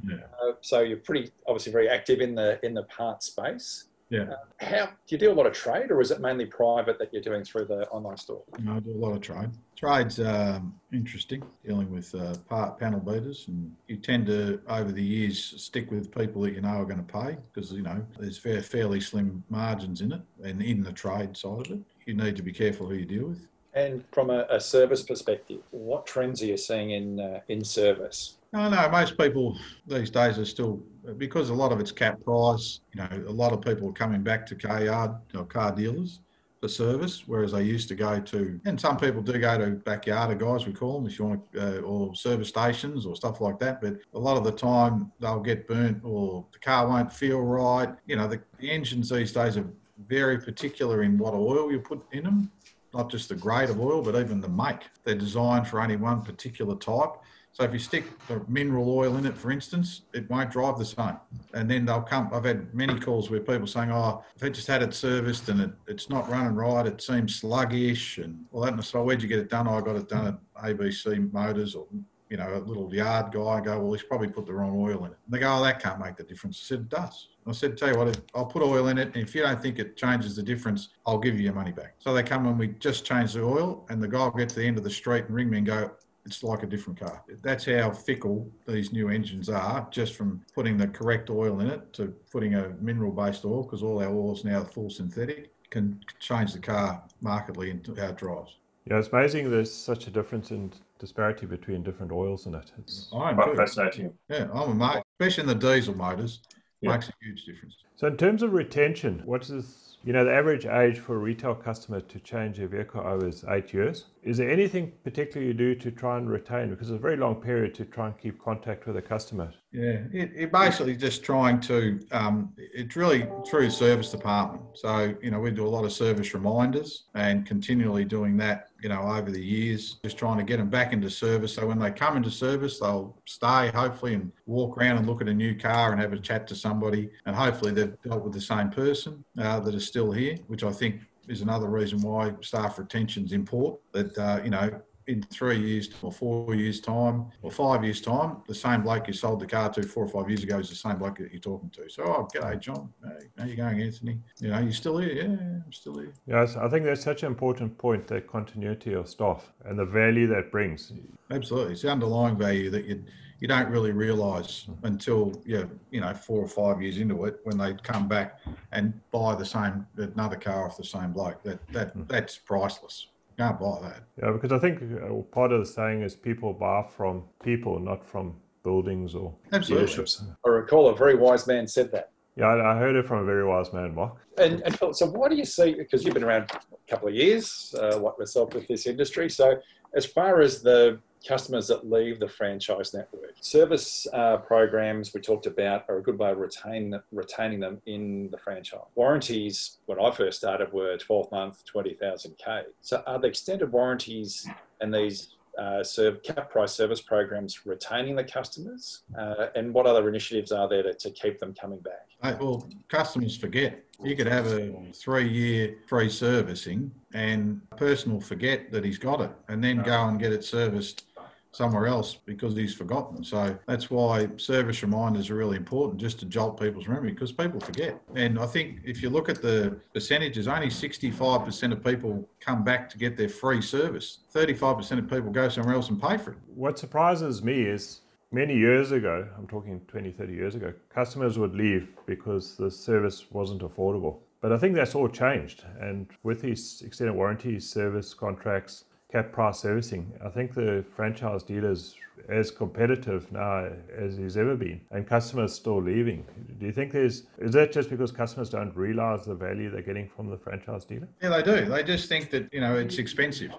Yeah. Uh, so you're pretty obviously very active in the in the parts space. Yeah. Uh, how do you do a lot of trade, or is it mainly private that you're doing through the online store? No, I do a lot of trade. Trade's um, interesting, dealing with uh, part panel beaters, and you tend to, over the years, stick with people that you know are going to pay because you know there's fair, fairly slim margins in it, and in the trade side of it, you need to be careful who you deal with. And from a, a service perspective, what trends are you seeing in uh, in service? No, no. Most people these days are still because a lot of it's cap price. You know, a lot of people are coming back to car yard or car dealers for service, whereas they used to go to, and some people do go to backyard guys we call them, if you want, to, uh, or service stations or stuff like that. But a lot of the time they'll get burnt or the car won't feel right. You know, the, the engines these days are very particular in what oil you put in them not just the grade of oil, but even the make. They're designed for only one particular type. So if you stick the mineral oil in it, for instance, it won't drive the same. And then they'll come. I've had many calls where people saying, "Oh, I've just had it serviced and it, it's not running right. It seems sluggish." And well, that, so oh, where'd you get it done? Oh, I got it done at ABC Motors or you know a little yard guy. I go, well, he's probably put the wrong oil in it. And they go, oh, that can't make the difference. I said, it does. I said, tell you what, I'll put oil in it, and if you don't think it changes the difference, I'll give you your money back. So they come and we just change the oil, and the guy will get to the end of the street and ring me and go, it's like a different car. That's how fickle these new engines are, just from putting the correct oil in it to putting a mineral based oil, because all our oils now are full synthetic, can change the car markedly in how it drives. Yeah, it's amazing there's such a difference in disparity between different oils in it. It's I'm quite too. fascinating. Yeah, I'm amazed, especially in the diesel motors, Yeah. makes a huge difference. So, in terms of retention, what is you know the average age for a retail customer to change their vehicle over is eight years? Is there anything particular you do to try and retain? Because it's a very long period to try and keep contact with a customer. Yeah, it, it basically just trying to, um, it's really through the service department. So, you know, we do a lot of service reminders and continually doing that, you know, over the years, just trying to get them back into service. So when they come into service, they'll stay hopefully and walk around and look at a new car and have a chat to somebody. And hopefully they've dealt with the same person uh, that is still here, which I think is another reason why staff retention is important. That, uh, you know, in three years or four years' time or five years' time, the same bloke you sold the car to four or five years ago is the same bloke that you're talking to. So, oh, g'day, John. Hey, how you going, Anthony? You know, you still here? Yeah, I'm still here. Yes, I think that's such an important point that continuity of staff and the value that brings. Absolutely, it's the underlying value that you you don't really realise until you you know four or five years into it when they come back and buy the same another car off the same bloke. That that that's priceless. Can't buy that. Yeah, because I think uh, part of the saying is people buy from people, not from buildings or dealerships. I recall a very wise man said that. Yeah, I I heard it from a very wise man, Mark. And, and Phil, so why do you see, because you've been around a couple of years, uh, like myself, with this industry. So as far as the customers that leave the franchise network, service uh, programs we talked about are a good way of retain, retaining them in the franchise. Warranties, when I first started, were 12 month, 20,000 K. So are the extended warranties and these uh, serve cap price service programs retaining the customers? Uh, and what other initiatives are there to, to keep them coming back? Mate, well, customers forget. You could have a three-year free servicing, and a person will forget that he's got it, and then go and get it serviced somewhere else because he's forgotten. So that's why service reminders are really important, just to jolt people's memory, because people forget. And I think if you look at the percentages, only 65% of people come back to get their free service. 35% of people go somewhere else and pay for it. What surprises me is many years ago, I'm talking 20, 30 years ago, customers would leave because the service wasn't affordable. But I think that's all changed. And with these extended warranty service contracts, cap price servicing, I think the franchise dealers as competitive now as he's ever been, and customers still leaving. Do you think there's is that just because customers don't realize the value they're getting from the franchise dealer? Yeah, they do. They just think that you know it's expensive,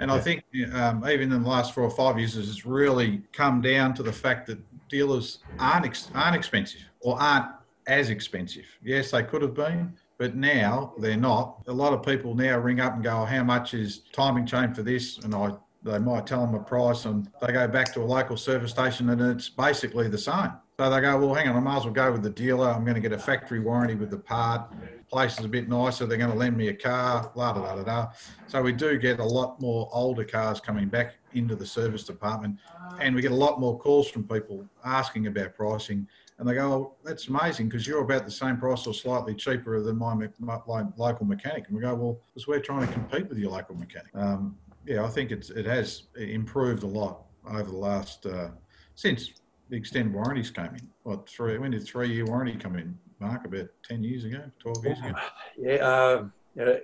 and I think um, even in the last four or five years, it's really come down to the fact that dealers aren't ex- aren't expensive or aren't as expensive. Yes, they could have been, but now they're not. A lot of people now ring up and go, oh, "How much is timing chain for this?" And I they might tell them a price, and they go back to a local service station, and it's basically the same. So they go, "Well, hang on, I might as well go with the dealer. I'm going to get a factory warranty with the part. Place is a bit nicer. They're going to lend me a car. La da da da da." So we do get a lot more older cars coming back into the service department, and we get a lot more calls from people asking about pricing and they go, oh, that's amazing because you're about the same price or slightly cheaper than my, my, my, local mechanic. And we go, well, because we're trying to compete with your local mechanic. Um, yeah, I think it's it has improved a lot over the last uh, since the extended warranties came in. What three? When did three year warranty come in? Mark, about ten years ago, twelve years ago. Yeah, uh,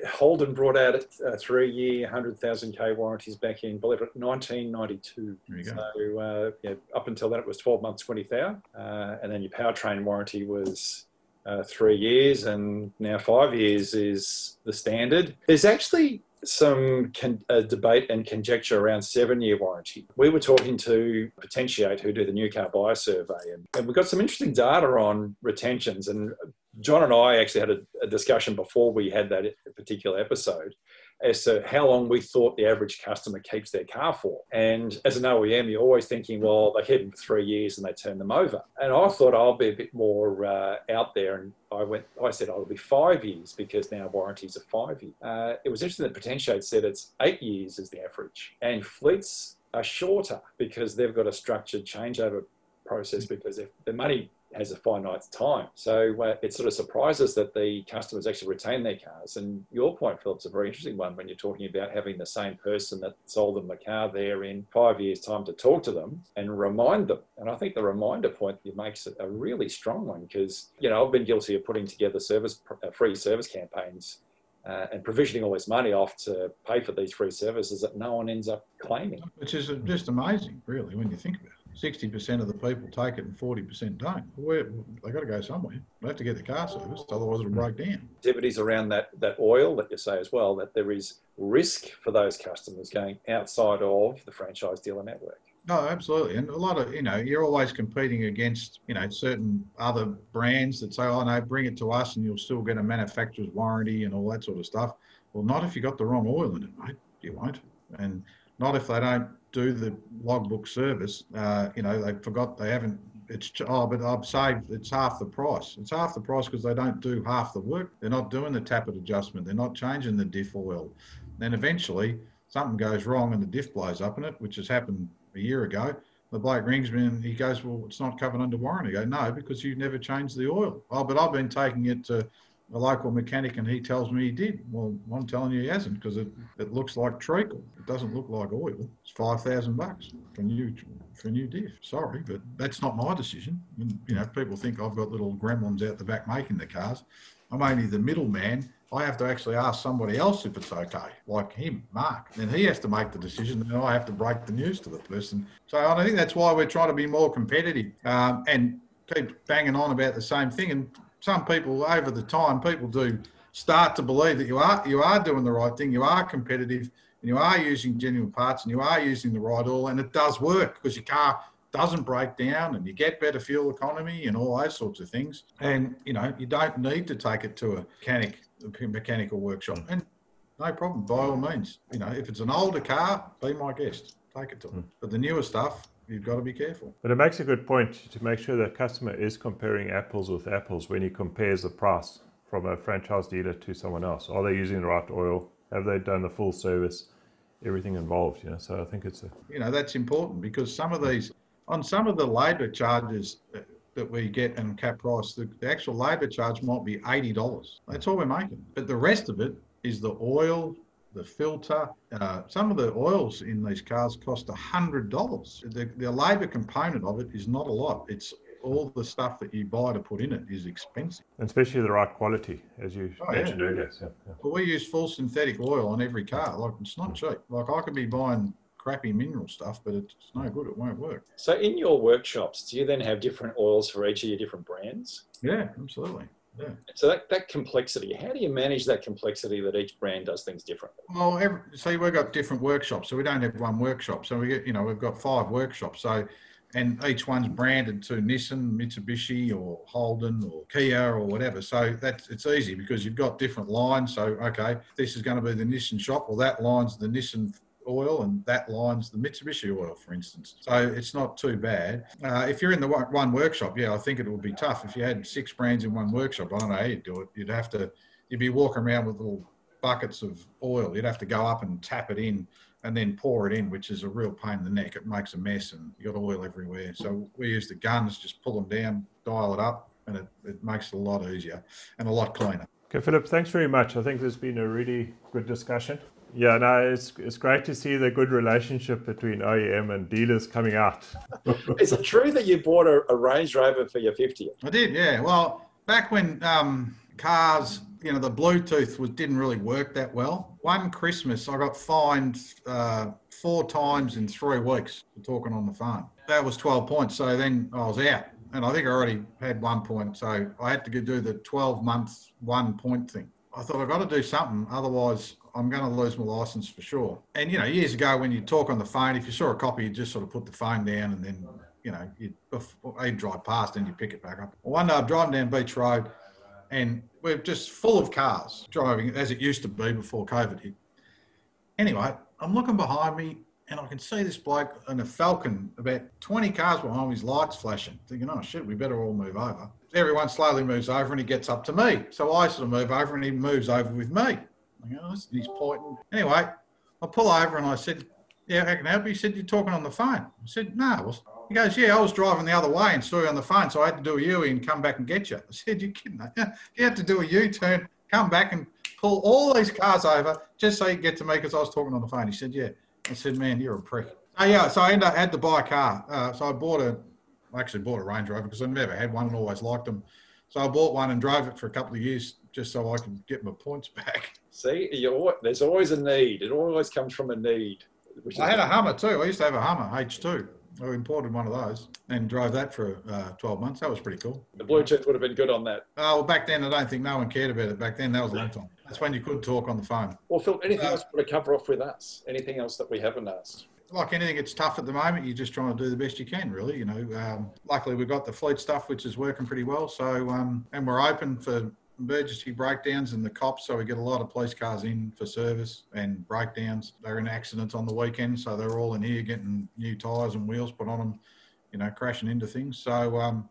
Holden brought out a three year, 100,000 K warranties back in, believe it, 1992. So uh, yeah, up until then, it was 12 months, 20,000. Uh, and then your powertrain warranty was uh, three years, and now five years is the standard. There's actually some con- uh, debate and conjecture around seven year warranty. We were talking to Potentiate, who do the new car buyer survey, and, and we got some interesting data on retentions. And John and I actually had a, a discussion before we had that particular episode as to how long we thought the average customer keeps their car for. And as an OEM, you're always thinking, well, they keep them for three years and they turn them over. And I thought I'll be a bit more uh, out there, and I went. I said I'll be five years because now warranties are five years. Uh, it was interesting that Potentiate said it's eight years is the average, and fleets are shorter because they've got a structured changeover process because if the money has a finite time. So uh, it sort of surprises that the customers actually retain their cars. And your point, Phillip's a very interesting one when you're talking about having the same person that sold them the car there in five years' time to talk to them and remind them. And I think the reminder point you makes it a really strong one because, you know, I've been guilty of putting together service uh, free service campaigns uh, and provisioning all this money off to pay for these free services that no one ends up claiming. Which is just amazing, really, when you think about it. 60% of the people take it and 40% don't. Well, they got to go somewhere. They have to get the car serviced, otherwise it'll break down. Activities around that, that oil that you say as well, that there is risk for those customers going outside of the franchise dealer network. No, absolutely. And a lot of, you know, you're always competing against, you know, certain other brands that say, oh, no, bring it to us and you'll still get a manufacturer's warranty and all that sort of stuff. Well, not if you've got the wrong oil in it, mate. You won't. And not if they don't do the logbook service. Uh, you know, they forgot they haven't. It's oh, but I've saved. It's half the price. It's half the price because they don't do half the work. They're not doing the tappet adjustment. They're not changing the diff oil. Then eventually something goes wrong and the diff blows up in it, which has happened a year ago. The bloke rings me and he goes, "Well, it's not covered under warranty." I go, "No, because you've never changed the oil." Oh, but I've been taking it to a local mechanic and he tells me he did. Well, I'm telling you he hasn't because it, it looks like treacle. It doesn't look like oil. It's five thousand bucks for new for a new diff. Sorry, but that's not my decision. And, you know, people think I've got little gremlins out the back making the cars. I'm only the middleman. I have to actually ask somebody else if it's okay, like him, Mark. Then he has to make the decision, and I have to break the news to the person. So I think that's why we're trying to be more competitive um, and keep banging on about the same thing. And some people over the time, people do start to believe that you are you are doing the right thing, you are competitive, and you are using genuine parts, and you are using the right oil, and it does work because your car doesn't break down, and you get better fuel economy, and all those sorts of things. And you know you don't need to take it to a mechanic a mechanical workshop, and no problem by all means. You know if it's an older car, be my guest, take it to them. Hmm. But the newer stuff, you've got to be careful. But it makes a good point to make sure the customer is comparing apples with apples when he compares the price from a franchise dealer to someone else. Are they using the right oil? Have they done the full service? Everything involved, you know. So I think it's a you know that's important because some of these on some of the labour charges that we get in cap price, the, the actual labour charge might be eighty dollars. That's all we're making, but the rest of it is the oil, the filter. Uh, some of the oils in these cars cost $100. The, the labour component of it is not a lot. It's all the stuff that you buy to put in it is expensive. And especially the right quality, as you oh, mentioned yeah. earlier. Yeah, yeah. Well, we use full synthetic oil on every car. Like, it's not cheap. Like, I could be buying crappy mineral stuff, but it's no good. It won't work. So, in your workshops, do you then have different oils for each of your different brands? Yeah, absolutely. Yeah. So that, that complexity, how do you manage that complexity that each brand does things differently? Well, every, see, we've got different workshops, so we don't have one workshop. So we get, you know, we've got five workshops. So and each one's branded to Nissan, Mitsubishi, or Holden, or Kia, or whatever. So that's it's easy because you've got different lines. So okay, this is going to be the Nissan shop, or that line's the Nissan oil and that line's the Mitsubishi oil, for instance. So it's not too bad. Uh, if you're in the one workshop, yeah, I think it would be tough. If you had six brands in one workshop, I don't know how you'd do it. You'd have to, you'd be walking around with little buckets of oil. You'd have to go up and tap it in and then pour it in, which is a real pain in the neck. It makes a mess and you got oil everywhere. So we use the guns, just pull them down, dial it up, and it, it makes it a lot easier and a lot cleaner. Okay, Phillip, thanks very much. I think there's been a really good discussion. Yeah, no, it's it's great to see the good relationship between OEM and dealers coming out. Is it true that you bought a, a Range Rover for your 50th? I did, yeah. Well, back when um, cars, you know, the Bluetooth was didn't really work that well. One Christmas, I got fined uh, four times in three weeks for talking on the phone. That was 12 points. So then I was out. And I think I already had one point. So I had to do the 12 months, one point thing. I thought I've got to do something. Otherwise, I'm going to lose my license for sure. And, you know, years ago when you talk on the phone, if you saw a copy, you just sort of put the phone down and then, you know, you'd, you'd drive past and you pick it back up. One day I'm driving down Beach Road and we're just full of cars driving as it used to be before COVID hit. Anyway, I'm looking behind me and I can see this bloke in a Falcon, about 20 cars behind his lights flashing, thinking, oh shit, we better all move over. Everyone slowly moves over and he gets up to me. So I sort of move over and he moves over with me. Oh, he's pointing. Anyway, I pull over and I said, yeah, how can I help you? He said, you're talking on the phone. I said, no. He goes, yeah, I was driving the other way and saw you on the phone, so I had to do a U and come back and get you. I said, you're kidding? You had to do a U-turn, come back and pull all these cars over just so you get to me because I was talking on the phone. He said, yeah. I said, man, you're a prick. Oh, yeah, so I ended up, had to buy a car. Uh, so I bought a, I actually bought a Range Rover because I never had one and always liked them. So I bought one and drove it for a couple of years just so I could get my points back. See, you there's always a need. It always comes from a need. I had a Hummer too. I used to have a Hummer H2. I imported one of those and drove that for uh, 12 months. That was pretty cool. The Bluetooth would have been good on that. Oh, well, back then, I don't think no one cared about it. Back then, that was a long time. That's when you could talk on the phone. Well, Phil, anything uh, else you want to cover off with us? Anything else that we haven't asked? like anything, it's tough at the moment. You're just trying to do the best you can, really. You know, um, luckily we've got the fleet stuff, which is working pretty well. So, um, and we're open for emergency breakdowns and the cops. So we get a lot of police cars in for service and breakdowns. They're in accidents on the weekend, so they're all in here getting new tyres and wheels put on them. You know, crashing into things. So, um,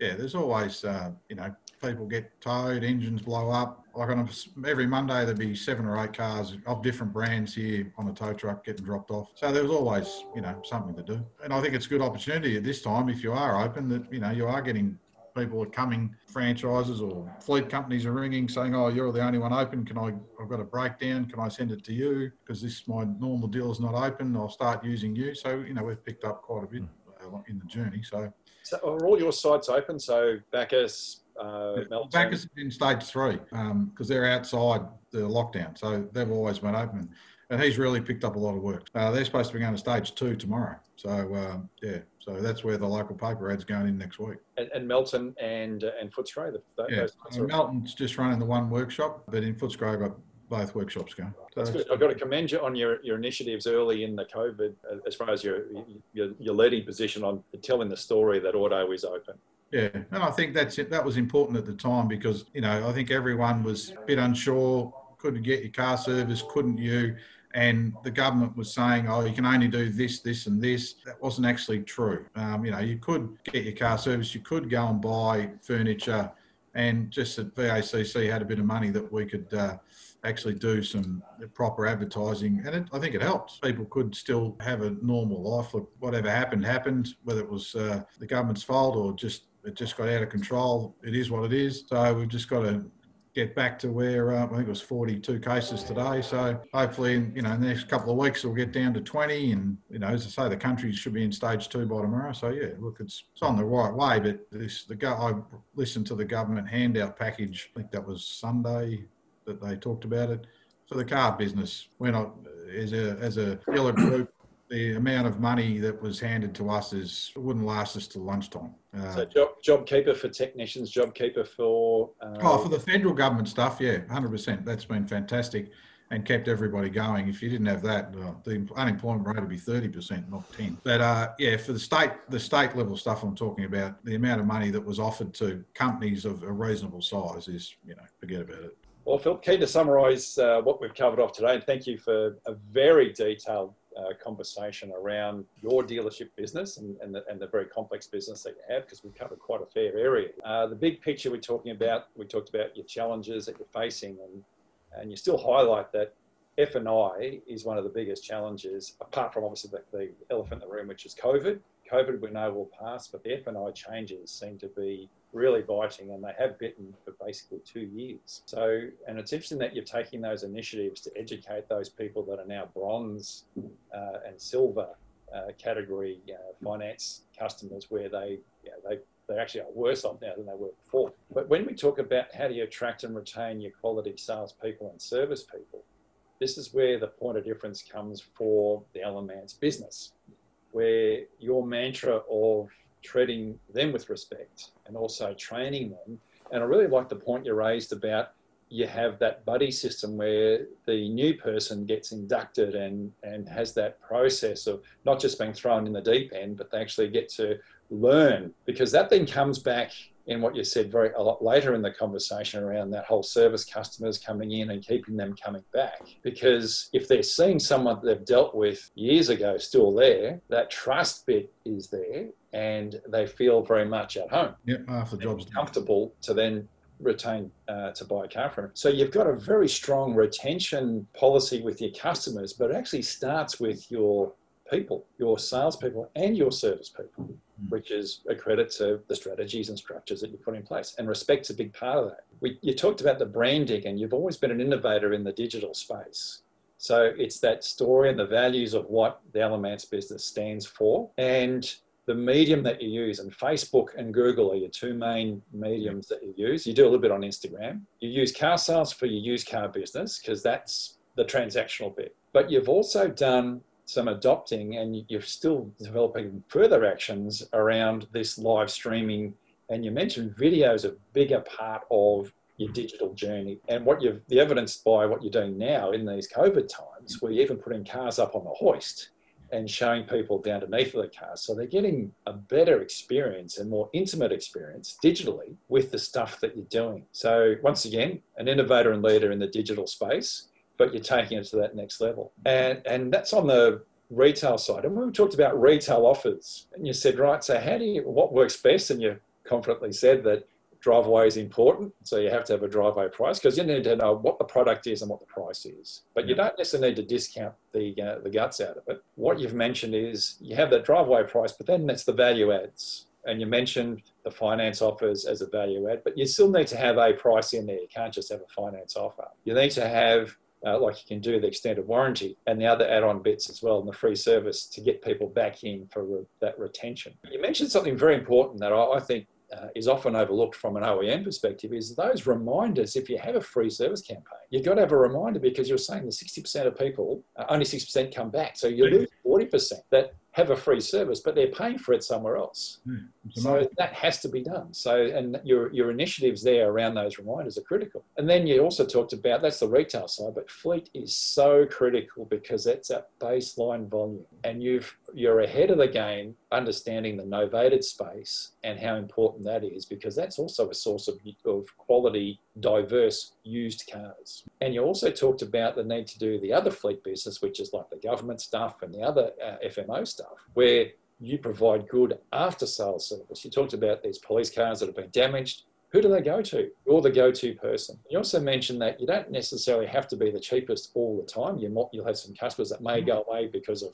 yeah, there's always uh, you know people get towed, engines blow up. Like on a, every Monday, there'd be seven or eight cars of different brands here on a tow truck getting dropped off. So there was always, you know, something to do. And I think it's a good opportunity at this time, if you are open, that, you know, you are getting people are coming, franchises or fleet companies are ringing saying, oh, you're the only one open. Can I, I've got a breakdown. Can I send it to you? Because this, my normal deal is not open. I'll start using you. So, you know, we've picked up quite a bit uh, in the journey. So, so are all your sites open? So Bacchus, uh, Bacchus is in stage three because um, they're outside the lockdown, so they've always been open. And he's really picked up a lot of work. Uh, they're supposed to be going to stage two tomorrow. So um, yeah, so that's where the local paper ad's going in next week. And, and Melton and uh, and Footscray. The, yeah, uh, Melton's just running the one workshop, but in Footscray, I've got both workshops going. So that's good. I've got to commend you on your, your initiatives early in the COVID, uh, as far as your, your your leading position on telling the story that auto is open. Yeah, and I think that's it. That was important at the time because you know I think everyone was a bit unsure. Couldn't get your car service, couldn't you? And the government was saying, "Oh, you can only do this, this, and this." That wasn't actually true. Um, you know, you could get your car service, you could go and buy furniture, and just that VACC had a bit of money that we could. Uh, actually do some proper advertising, and it, I think it helps. People could still have a normal life. Look, whatever happened happened, whether it was uh, the government's fault or just it just got out of control. It is what it is. So we've just got to get back to where uh, I think it was 42 cases today. So hopefully, in, you know, in the next couple of weeks we'll get down to 20. And you know, as I say, the country should be in stage two by tomorrow. So yeah, look, it's, it's on the right way. But this, the go, I listened to the government handout package. I think that was Sunday that they talked about it. So the car business, we're not as a as a dealer group the amount of money that was handed to us is wouldn't last us till lunchtime. Uh, so job, JobKeeper for technicians, JobKeeper for. Uh, oh, for the federal government stuff, yeah, hundred percent. That's been fantastic. and kept everybody going. If you didn't have that, uh, the unemployment rate would be 30%, not 10. But uh, yeah, for the state, the state level stuff I'm talking about, the amount of money that was offered to companies of a reasonable size is, you know, forget about it. Well, Phil, keen to summarise uh, what we've covered off today, and thank you for a very detailed uh, conversation around your dealership business and, and, the, and the very complex business that you have, because we covered quite a fair area. Uh, the big picture we're talking about, we talked about your challenges that you're facing, and, and you still highlight that F&I is one of the biggest challenges, apart from obviously the, the elephant in the room, which is COVID. COVID we know will pass, but the F&I changes seem to be really biting and they have bitten for basically two years. So, and it's interesting that you're taking those initiatives to educate those people that are now bronze uh, and silver uh, category uh, finance customers where they, you know, they, they actually are worse off now than they were before. But when we talk about how do you attract and retain your quality salespeople and service people, this is where the point of difference comes for the Alan business, where your mantra of treating them with respect and also training them. And I really like the point you raised about you have that buddy system where the new person gets inducted and, and has that process of not just being thrown in the deep end, but they actually get to learn because that then comes back in what you said very a lot later in the conversation around that whole service customers coming in and keeping them coming back. Because if they're seeing someone that they've dealt with years ago still there, that trust bit is there and they feel very much at home. Yeah, half the job's comfortable to then retain uh, to buy a car from. So you've got a very strong retention policy with your customers, but it actually starts with your people, your salespeople and your service people. Mm. which is a credit to the strategies and structures that you put in place. And respect's a big part of that. We, you talked about the branding, and you've always been an innovator in the digital space. So it's that story and the values of what the Alan Mance business stands for. And the medium that you use, and Facebook and Google are your two main mediums that you use. You do a little bit on Instagram. You use carsales for your used car business because that's the transactional bit. But you've also done some adopting and you're still developing further actions around this live streaming. And you mentioned video is a bigger part of your digital journey. And what you've the evidence by what you're doing now in these COVID times, where you're even putting cars up on the hoist and showing people down beneath the cars. So they're getting a better experience and more intimate experience digitally with the stuff that you're doing. So once again, an innovator and leader in the digital space but you're taking it to that next level. And, and that's on the retail side. And when we talked about retail offers, and you said, right, so how do you, what works best? And you confidently said that driveway is important. So you have to have a driveway price because you need to know what the product is and what the price is. But you don't necessarily need to discount the, uh, the guts out of it. What you've mentioned is you have that driveway price, but then that's the value adds. And you mentioned the finance offers as a value add, but you still need to have a price in there. You can't just have a finance offer. You need to have uh, like you can do the extended warranty and the other add-on bits as well and the free service to get people back in for re- that retention. You mentioned something very important that I, I think uh, is often overlooked from an OEM perspective is those reminders. If you have a free service campaign, you've got to have a reminder because you're saying that 60% of people, uh, only 6% come back. So you lose 40% that have a free service, but they're paying for it somewhere else. Mm, so that has to be done. So, and your, your initiatives there around those reminders are critical. And then you also talked about that's the retail side, but fleet is so critical because that's a baseline volume. And you've you're ahead of the game understanding the novated space and how important that is because that's also a source of, of quality, diverse used cars. And you also talked about the need to do the other fleet business, which is like the government stuff and the other uh, FMO stuff, where you provide good after sales service. You talked about these police cars that have been damaged. Who do they go to? You're the go to person. You also mentioned that you don't necessarily have to be the cheapest all the time. You might, you'll have some customers that may go away because of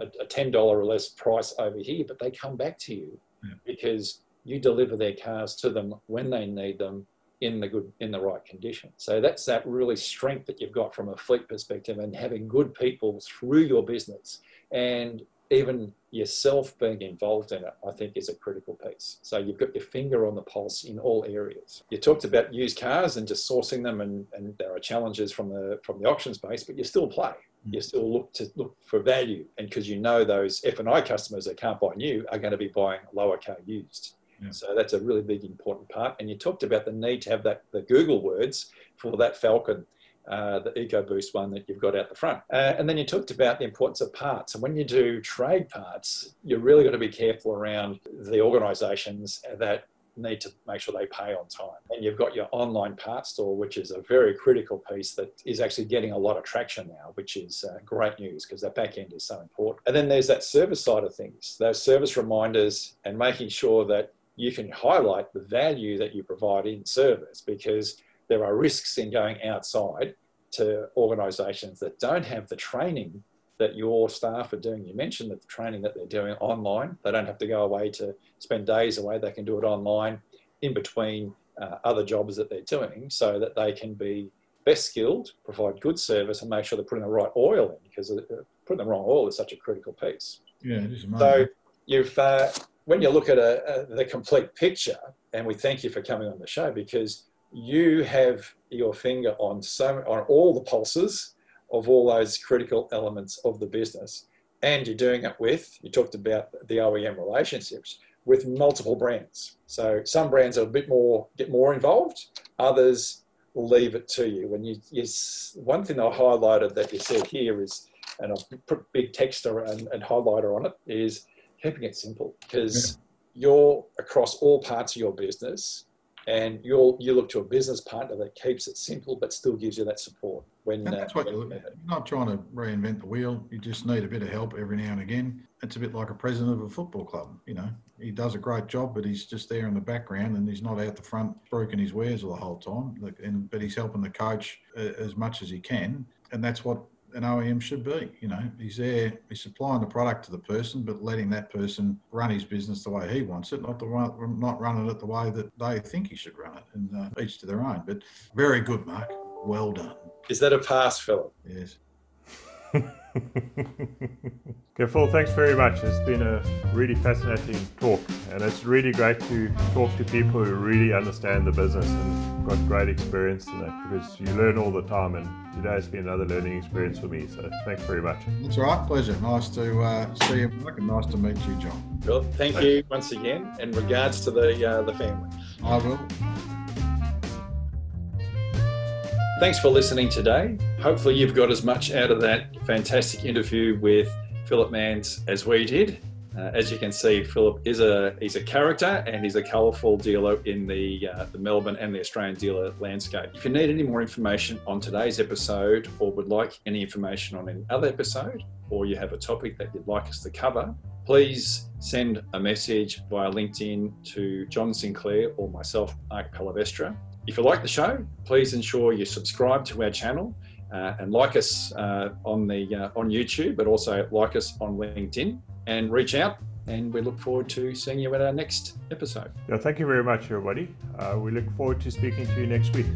a, a $10 or less price over here, but they come back to you yeah. because you deliver their cars to them when they need them in the good in the right condition. So that's that really strength that you've got from a fleet perspective and having good people through your business and even yourself being involved in it, I think is a critical piece. So you've got your finger on the pulse in all areas. You talked about used cars and just sourcing them and, and there are challenges from the from the auction space, but you still play. Mm. You still look to look for value. And because you know those F and I customers that can't buy new are going to be buying lower car used. So that's a really big important part. And you talked about the need to have that the Google words for that Falcon uh, the EcoBoost one that you've got out the front. Uh, and then you talked about the importance of parts. And when you do trade parts, you are really got to be careful around the organisations that need to make sure they pay on time. And you've got your online part store, which is a very critical piece that is actually getting a lot of traction now, which is uh, great news because that back end is so important. And then there's that service side of things, those service reminders and making sure that you can highlight the value that you provide in service because there are risks in going outside to organisations that don't have the training that your staff are doing. You mentioned that the training that they're doing online, they don't have to go away to spend days away. They can do it online in between uh, other jobs that they're doing so that they can be best skilled, provide good service, and make sure they're putting the right oil in because uh, putting the wrong oil is such a critical piece. Yeah, it is amazing. So you've, uh, when you look at a, a, the complete picture, and we thank you for coming on the show because you have your finger on so on all the pulses of all those critical elements of the business. And you're doing it with you talked about the OEM relationships with multiple brands. So some brands are a bit more get more involved others leave it to you. When you yes one thing I highlighted that you said here is and I'll put big text and highlighter on it is keeping it simple because yeah. you're across all parts of your business and you'll you look to a business partner that keeps it simple but still gives you that support when and that's uh, what you're, you're not trying to reinvent the wheel. You just need a bit of help every now and again. It's a bit like a president of a football club you know? He does a great job but he's just there in the background and he's not out the front broken his wares all the whole time and but he's helping the coach uh, as much as he can and that's what an OEM should be. You know, he's there, he's supplying the product to the person, but letting that person run his business the way he wants it, not the one, not running it the way that they think he should run it, and uh, each to their own. But very good, Mark. Well done. Is that a pass, Phillip? Yes. okay, Phil, thanks very much. It's been a really fascinating talk, and it's really great to talk to people who really understand the business and got great experience in it because you learn all the time, and today has been another learning experience for me. So thanks very much. That's all right. Pleasure. Nice to uh, see you, Mark, and nice to meet you, John. Well, thank thanks. you once again, and regards to the uh, the family. I will. Thanks for listening today. Hopefully, you've got as much out of that fantastic interview with Phillip Mance as we did. Uh, as you can see, Phillip is a he's a character and he's a colourful dealer in the uh, the Melbourne and the Australian dealer landscape. If you need any more information on today's episode, or would like any information on any other episode, or you have a topic that you'd like us to cover, please send a message via LinkedIn to John Sinclair or myself, Mark Palavestra. If you like the show, please ensure you subscribe to our channel uh, and like us uh, on the uh, on YouTube, but also like us on LinkedIn and reach out. And we look forward to seeing you at our next episode. Yeah, thank you very much, everybody. Uh, we look forward to speaking to you next week.